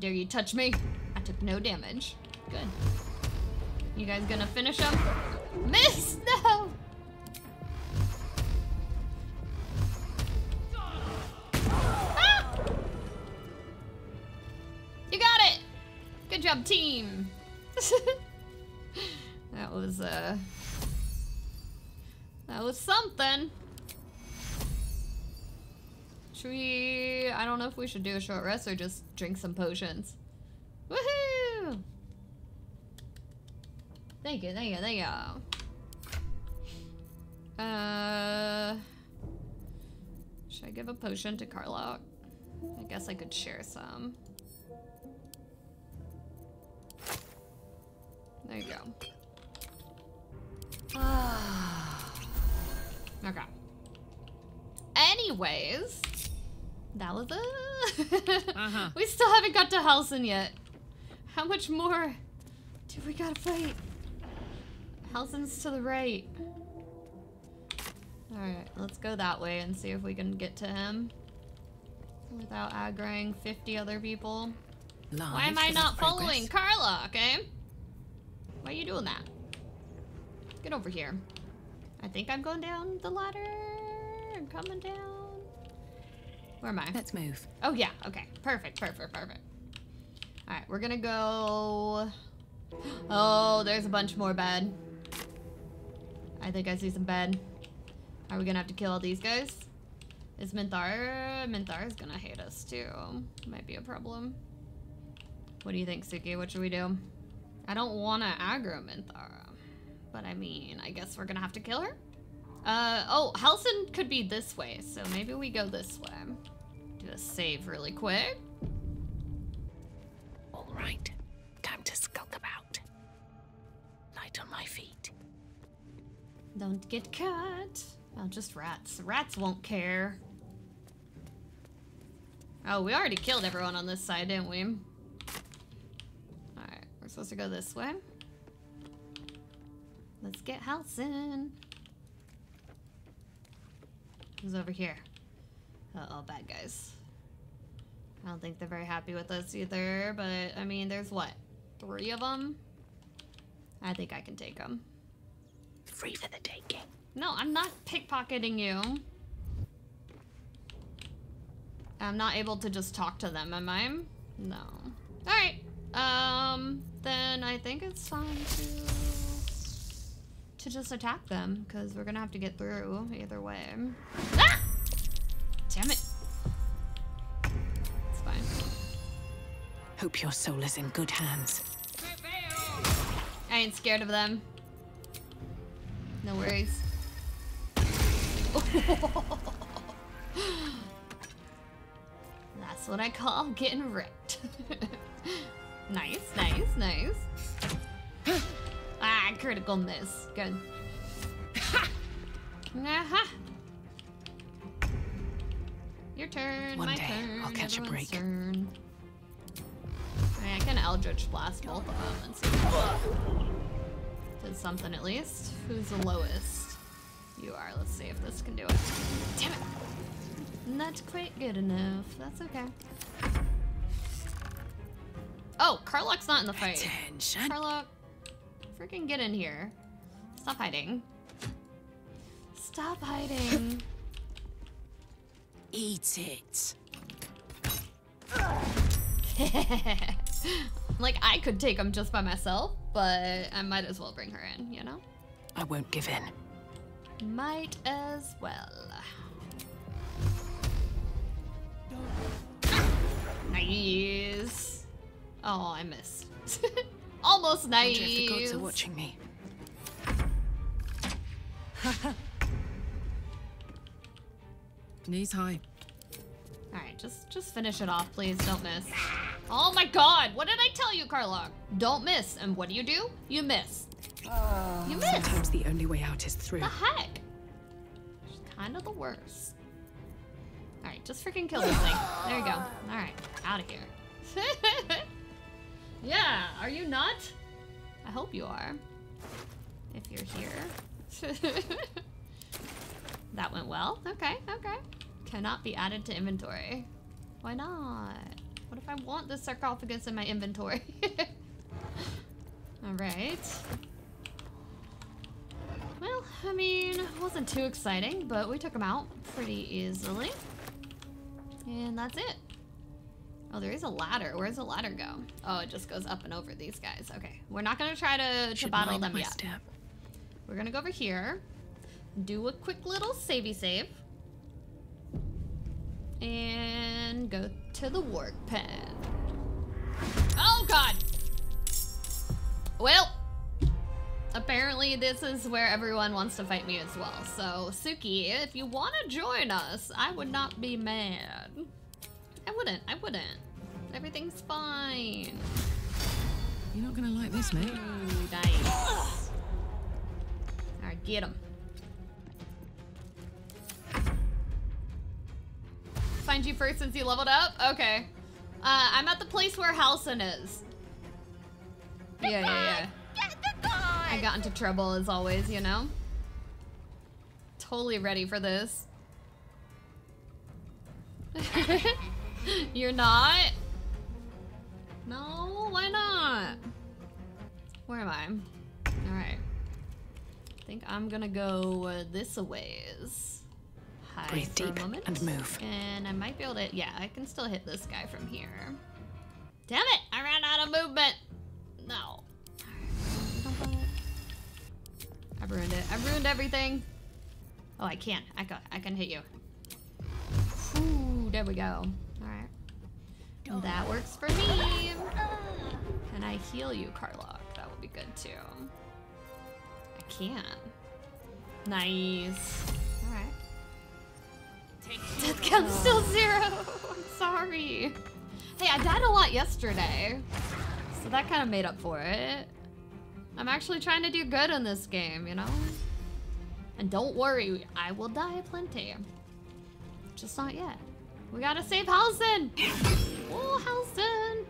Dare you touch me? I took no damage. Good. You guys gonna finish him? Miss! No! Ah! You got it! Good job, team! that was, uh... That was something. We... I don't know if we should do a short rest or just drink some potions. Woohoo! Thank you, thank you, thank you. Uh... Should I give a potion to Karlach? I guess I could share some. There you go. okay. Anyways, that was it. Uh-huh. we still haven't got to Halsin yet. How much more do we gotta fight? Halsin's to the right. Alright, let's go that way and see if we can get to him. Without aggroing 50 other people. Why am I not following Karlach, okay? Why are you doing that? Get over here. I think I'm going down the ladder. I'm coming down. Where am I? Let's move. Oh, yeah. Okay. Perfect, perfect, perfect. Alright, we're gonna go... Oh, there's a bunch more bed. I think I see some bed. Are we gonna have to kill all these guys? Is Minthara... Minthara is gonna hate us, too. Might be a problem. What do you think, Suki? What should we do? I don't want to aggro Minthara. But I mean, I guess we're gonna have to kill her? Uh, oh, Halsin could be this way, so maybe we go this way. A save really quick. All right. Time to skulk about. Light on my feet. Don't get caught. Oh, just rats. Rats won't care. Oh, we already killed everyone on this side, didn't we? Alright, we're supposed to go this way. Let's get Halsin. Who's over here? Uh-oh, bad guys. I don't think they're very happy with us either, but I mean, there's what? Three of them? I think I can take them. Free for the taking. No, I'm not pickpocketing you. I'm not able to just talk to them, am I? No. Alright. Um, then I think it's time to... to just attack them, because we're gonna have to get through either way. Ah! Damn it. Hope your soul is in good hands. I ain't scared of them. No worries. That's what I call getting wrecked. nice, nice, nice. ah, critical miss. Good. Aha. Your turn, One my day, turn. I'll catch a break. Turn. Alright, I can Eldritch Blast both of them and see if did something at least. Who's the lowest? You are. Let's see if this can do it. Damn it! Not quite good enough. That's okay. Oh, Karlach's not in the fight. Attention. Karlach, freaking get in here. Stop hiding. Stop hiding. Eat it. like, I could take him just by myself, but I might as well bring her in, you know? I won't give in. Might as well. Nice. Oh, I missed. Almost nice. Wonder if the gods are watching me. Knees high. Alright, just just finish it off, please. Don't miss. Oh my god! What did I tell you, Karlach? Don't miss. And what do you do? You miss. Oh. you miss. Sometimes the only way out is through. The heck? She's kind of the worst. Alright, just freaking kill this thing. There you go. Alright, out of here. yeah, are you not? I hope you are. If you're here. that went well. Okay, okay. Cannot be added to inventory. Why not? What if I want the sarcophagus in my inventory? Alright. Well, I mean, it wasn't too exciting, but we took them out pretty easily. And that's it. Oh, there is a ladder. Where does the ladder go? Oh, it just goes up and over these guys. Okay, we're not gonna try to, to battle them yet. step. We're gonna go over here, do a quick little savey save, and go to the work pen. Oh God! Well, apparently this is where everyone wants to fight me as well. So Suki, if you want to join us, I would not be mad. I wouldn't. I wouldn't. Everything's fine. You're not gonna like this, mate. Ooh, nice. Alright, get him. Find you first since you leveled up? Okay. Uh, I'm at the place where Halsin is. Yeah, yeah, yeah. I got into trouble as always, you know? Totally ready for this. You're not? No, why not? Where am I? Alright. I think I'm gonna go uh, this a ways. Hide Breathe deep moment. and move. And I might be able to, yeah, I can still hit this guy from here. Damn it! I ran out of movement! No. I ruined it. I ruined everything. Oh, I can't. I can, I can hit you. Ooh, there we go. Alright. That works for me. Can I heal you, Karlach? That would be good too. I can. Nice. Death count's still zero. I'm sorry. Hey, I died a lot yesterday. So that kind of made up for it. I'm actually trying to do good in this game, you know? And don't worry, I will die plenty. Just not yet. We gotta save Halsin! Oh, Halsin!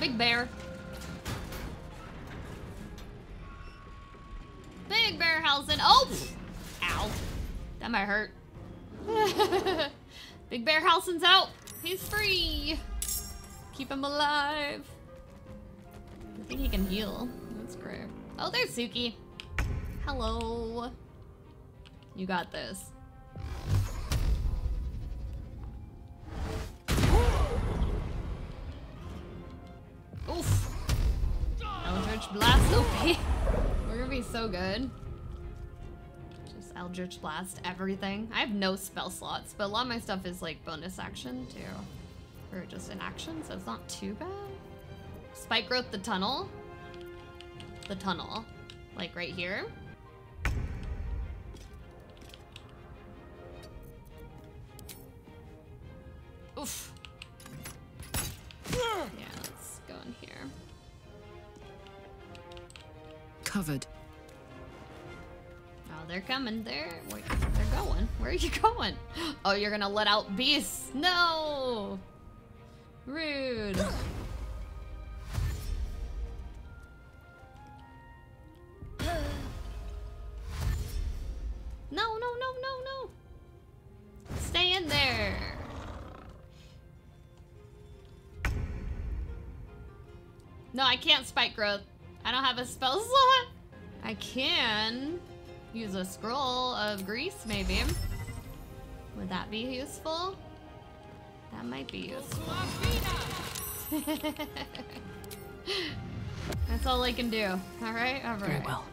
Big bear. Big bear Halsin. Oh! Ow. That might hurt. Big bear Halsin's out. He's free. Keep him alive. I think he can heal. That's great. Oh, there's Suki. Hello. You got this. Oof. Eldritch Blast OP. We're gonna be so good. Eldritch Blast everything. I have no spell slots, but a lot of my stuff is like bonus action too. Or just in action, so it's not too bad. Spike Growth the tunnel. The tunnel. Like right here. Oof. Yeah, let's go in here. Covered. They're coming. They're they're going. Where are you going? Oh, you're gonna let out beasts? No. Rude. No, no, no, no, no. Stay in there. No, I can't spike growth. I don't have a spell slot. I can use a scroll of grease, maybe. Would that be useful? That might be useful. That's all I can do. All right, all right. Very well.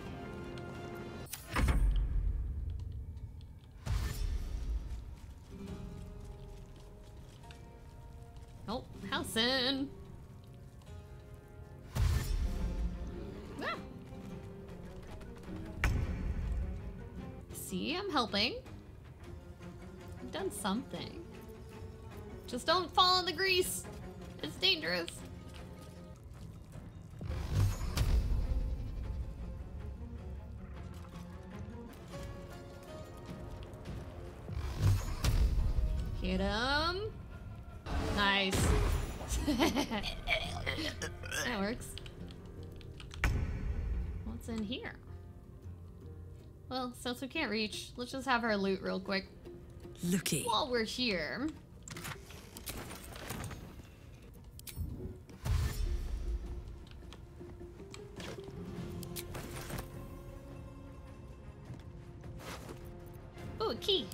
Oh, Halsin. Helping. I've done something. Just don't fall in the grease. It's dangerous. Hit him. Nice. that works. What's in here? Well, since we can't reach, let's just have our loot real quick. Looky. While we're here. Ooh, a key.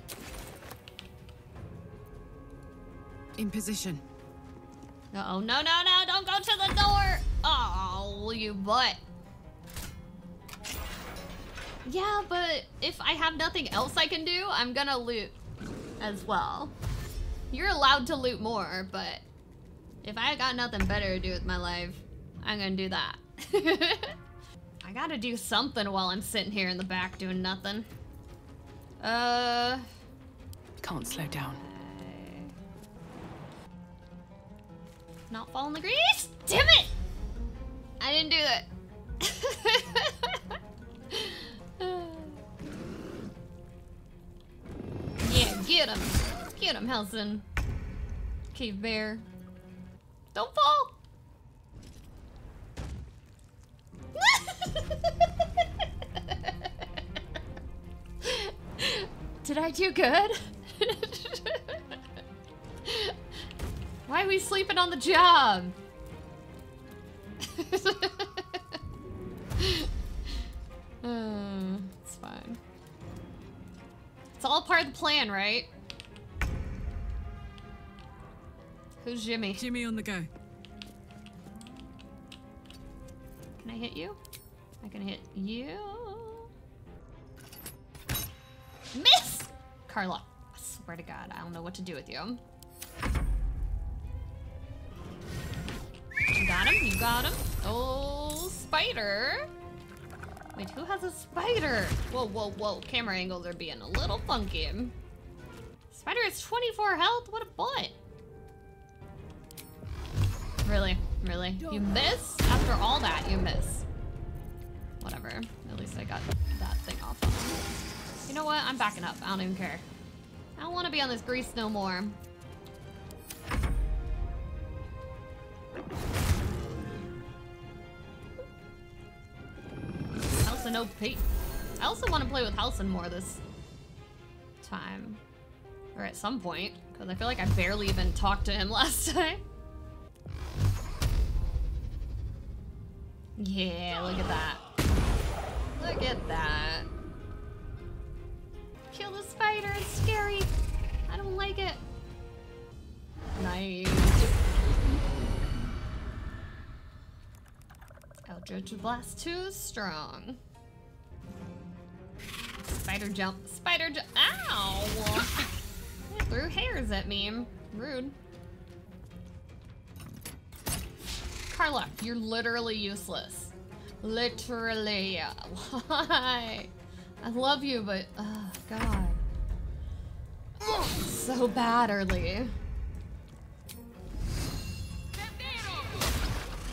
In position. Uh oh, no, no, no, don't go to the door! Oh, you butt. Yeah, but if I have nothing else I can do, I'm gonna loot as well. You're allowed to loot more, but if I got nothing better to do with my life, I'm gonna do that. I gotta do something while I'm sitting here in the back doing nothing. Uh... Can't slow down. Not fall in the grease? Damn it! I didn't do that. get him. Get him, Halsin. Cave bear. Don't fall! Did I do good? Why are we sleeping on the job? uh, It's all part of the plan, right? Who's Jimmy? Jimmy on the go. Can I hit you? I can hit you. Miss! Carla, I swear to God, I don't know what to do with you. You got him, you got him. Oh, spider. Wait, who has a spider? Whoa, whoa, whoa. Camera angles are being a little funky. Spider has 24 health? What a butt. Really? Really? You miss? After all that, you miss. Whatever. At least I got that thing off. You know what? I'm backing up. I don't even care. I don't want to be on this grease no more. Halsin OP. I also want to play with Halsin more this time. Or at some point. Because I feel like I barely even talked to him last time. Yeah, look at that. Look at that. Kill the spider, it's scary. I don't like it. Nice. Eldritch Blast too strong. Spider jump. Spider jump. Ow! It threw hairs at me. Rude. Carla, you're literally useless. Literally. Why? I love you, but oh god. So badly.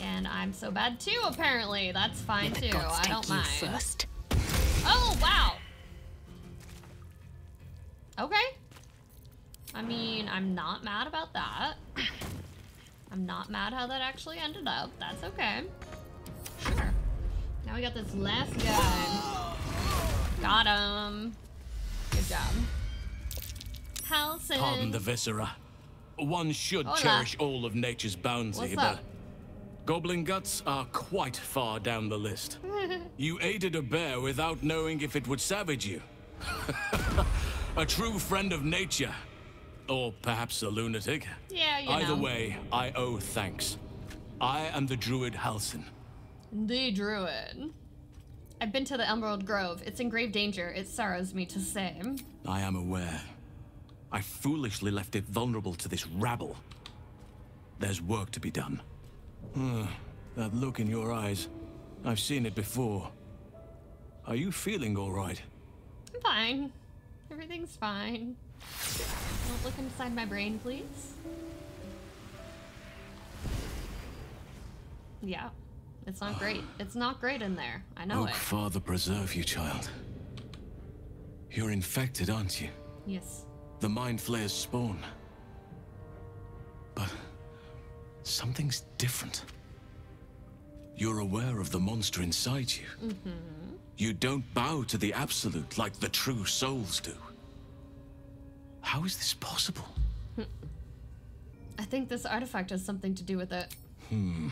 And I'm so bad too, apparently. That's fine too. I don't mind. First. Oh wow. Okay. I mean, I'm not mad about that. I'm not mad how that actually ended up. That's okay. Sure. Now we got this last guy. Got him. Good job. Halsin. Pardon the viscera. One should Hola. cherish all of nature's bounty, What's but up? goblin guts are quite far down the list. You aided a bear without knowing if it would savage you. a true friend of nature. Or perhaps a lunatic. Yeah, you Either know. way, I owe thanks. I am the druid Halsin. The druid. I've been to the Emerald Grove. It's in grave danger. It sorrows me to say. I am aware. I foolishly left it vulnerable to this rabble. There's work to be done. That look in your eyes. I've seen it before. Are you feeling all right? I'm fine. Everything's fine. Don't look inside my brain, please. Yeah. It's not great. It's not great in there. I know Oak it. Father preserve you, child. You're infected, aren't you? Yes. The Mind Flayer's spawn. But something's different. You're aware of the monster inside you. Mm-hmm. You don't bow to the Absolute like the true souls do. How is this possible? I think this artifact has something to do with it. Hmm.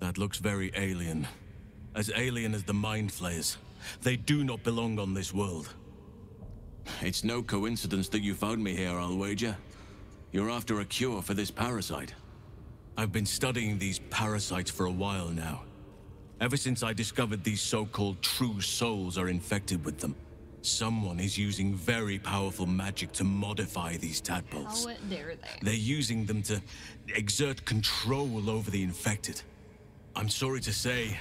That looks very alien. As alien as the Mind Flayers. They do not belong on this world. It's no coincidence that you found me here, I'll wager. You're after a cure for this parasite. I've been studying these parasites for a while now. Ever since I discovered these so-called true souls are infected with them. Someone is using very powerful magic to modify these tadpoles. Oh, How dare they? They're using them to exert control over the infected. I'm sorry to say,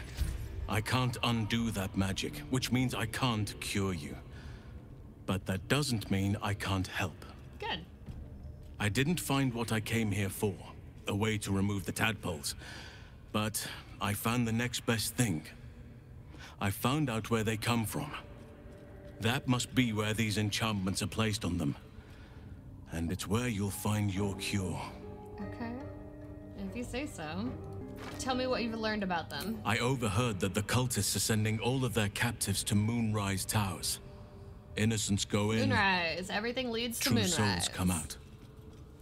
I can't undo that magic, which means I can't cure you. But that doesn't mean I can't help. Good. I didn't find what I came here for, a way to remove the tadpoles. But I found the next best thing. I found out where they come from. That must be where these enchantments are placed on them. And it's where you'll find your cure. Okay. If you say so. Tell me what you've learned about them. I overheard that the cultists are sending all of their captives to Moonrise Towers. Innocents go in, Moonrise. Everything leads to Moonrise. true souls come out.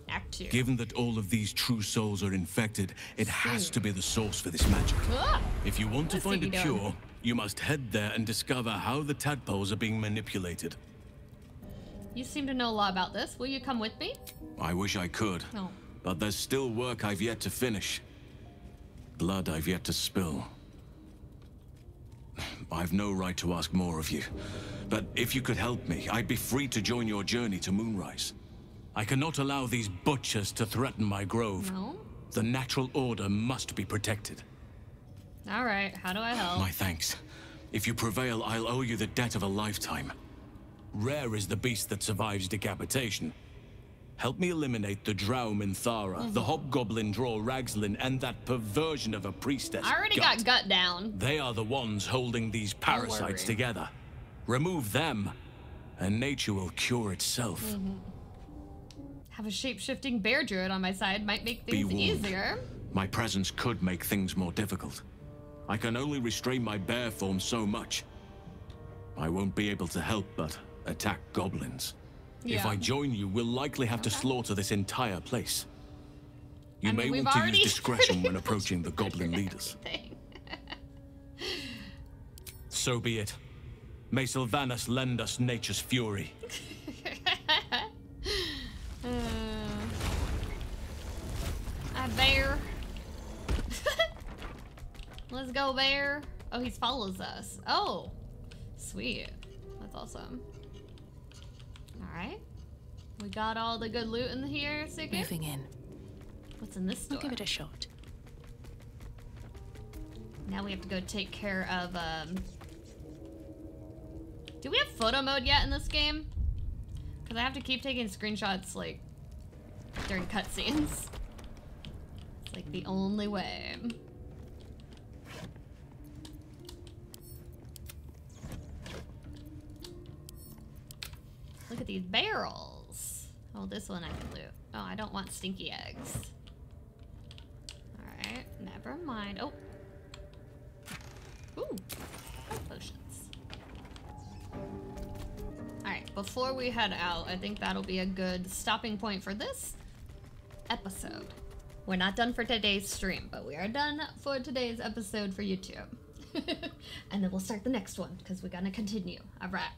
Act two. Given that all of these true souls are infected, it has to be the source for this magic. Ah! If you want to What's find a doing? cure, you must head there and discover how the tadpoles are being manipulated. You seem to know a lot about this. Will you come with me? I wish I could, No. but there's still work I've yet to finish. Blood I've yet to spill. I've no right to ask more of you, but if you could help me, I'd be free to join your journey to Moonrise. I cannot allow these butchers to threaten my grove. No. The natural order must be protected. All right. How do I help? My thanks. If you prevail, I'll owe you the debt of a lifetime. Rare is the beast that survives decapitation. Help me eliminate the Drow Minthara, the Mhm. Hobgoblin Dror Ragzlin, and that perversion of a priestess. I already Gut. got gut down. They are the ones holding these parasites together. Remove them, and nature will cure itself. Mhm. Have a shape-shifting bear druid on my side might make things easier. My presence could make things more difficult. I can only restrain my bear form so much. I won't be able to help but attack goblins. If I join you, we'll likely have to slaughter this entire place. You I mean, may want to use discretion when approaching the goblin leaders. So be it. May Silvanus lend us nature's fury. Uh, bear. Let's go, bear. Oh, he follows us. Oh, sweet. That's awesome. All right. We got all the good loot in here, Siggy. Moving in. What's in this door? I'll give it a shot. Now we have to go take care of, um... Do we have photo mode yet in this game? Because I have to keep taking screenshots, like, during cutscenes. Like the only way. Look at these barrels. Oh, this one I can loot. Oh, I don't want stinky eggs. Alright, never mind. Oh, Ooh, health potions. Alright, before we head out, I think that'll be a good stopping point for this episode. We're not done for today's stream, but we are done for today's episode for YouTube. and then we'll start the next one, because we're gonna continue. Alright.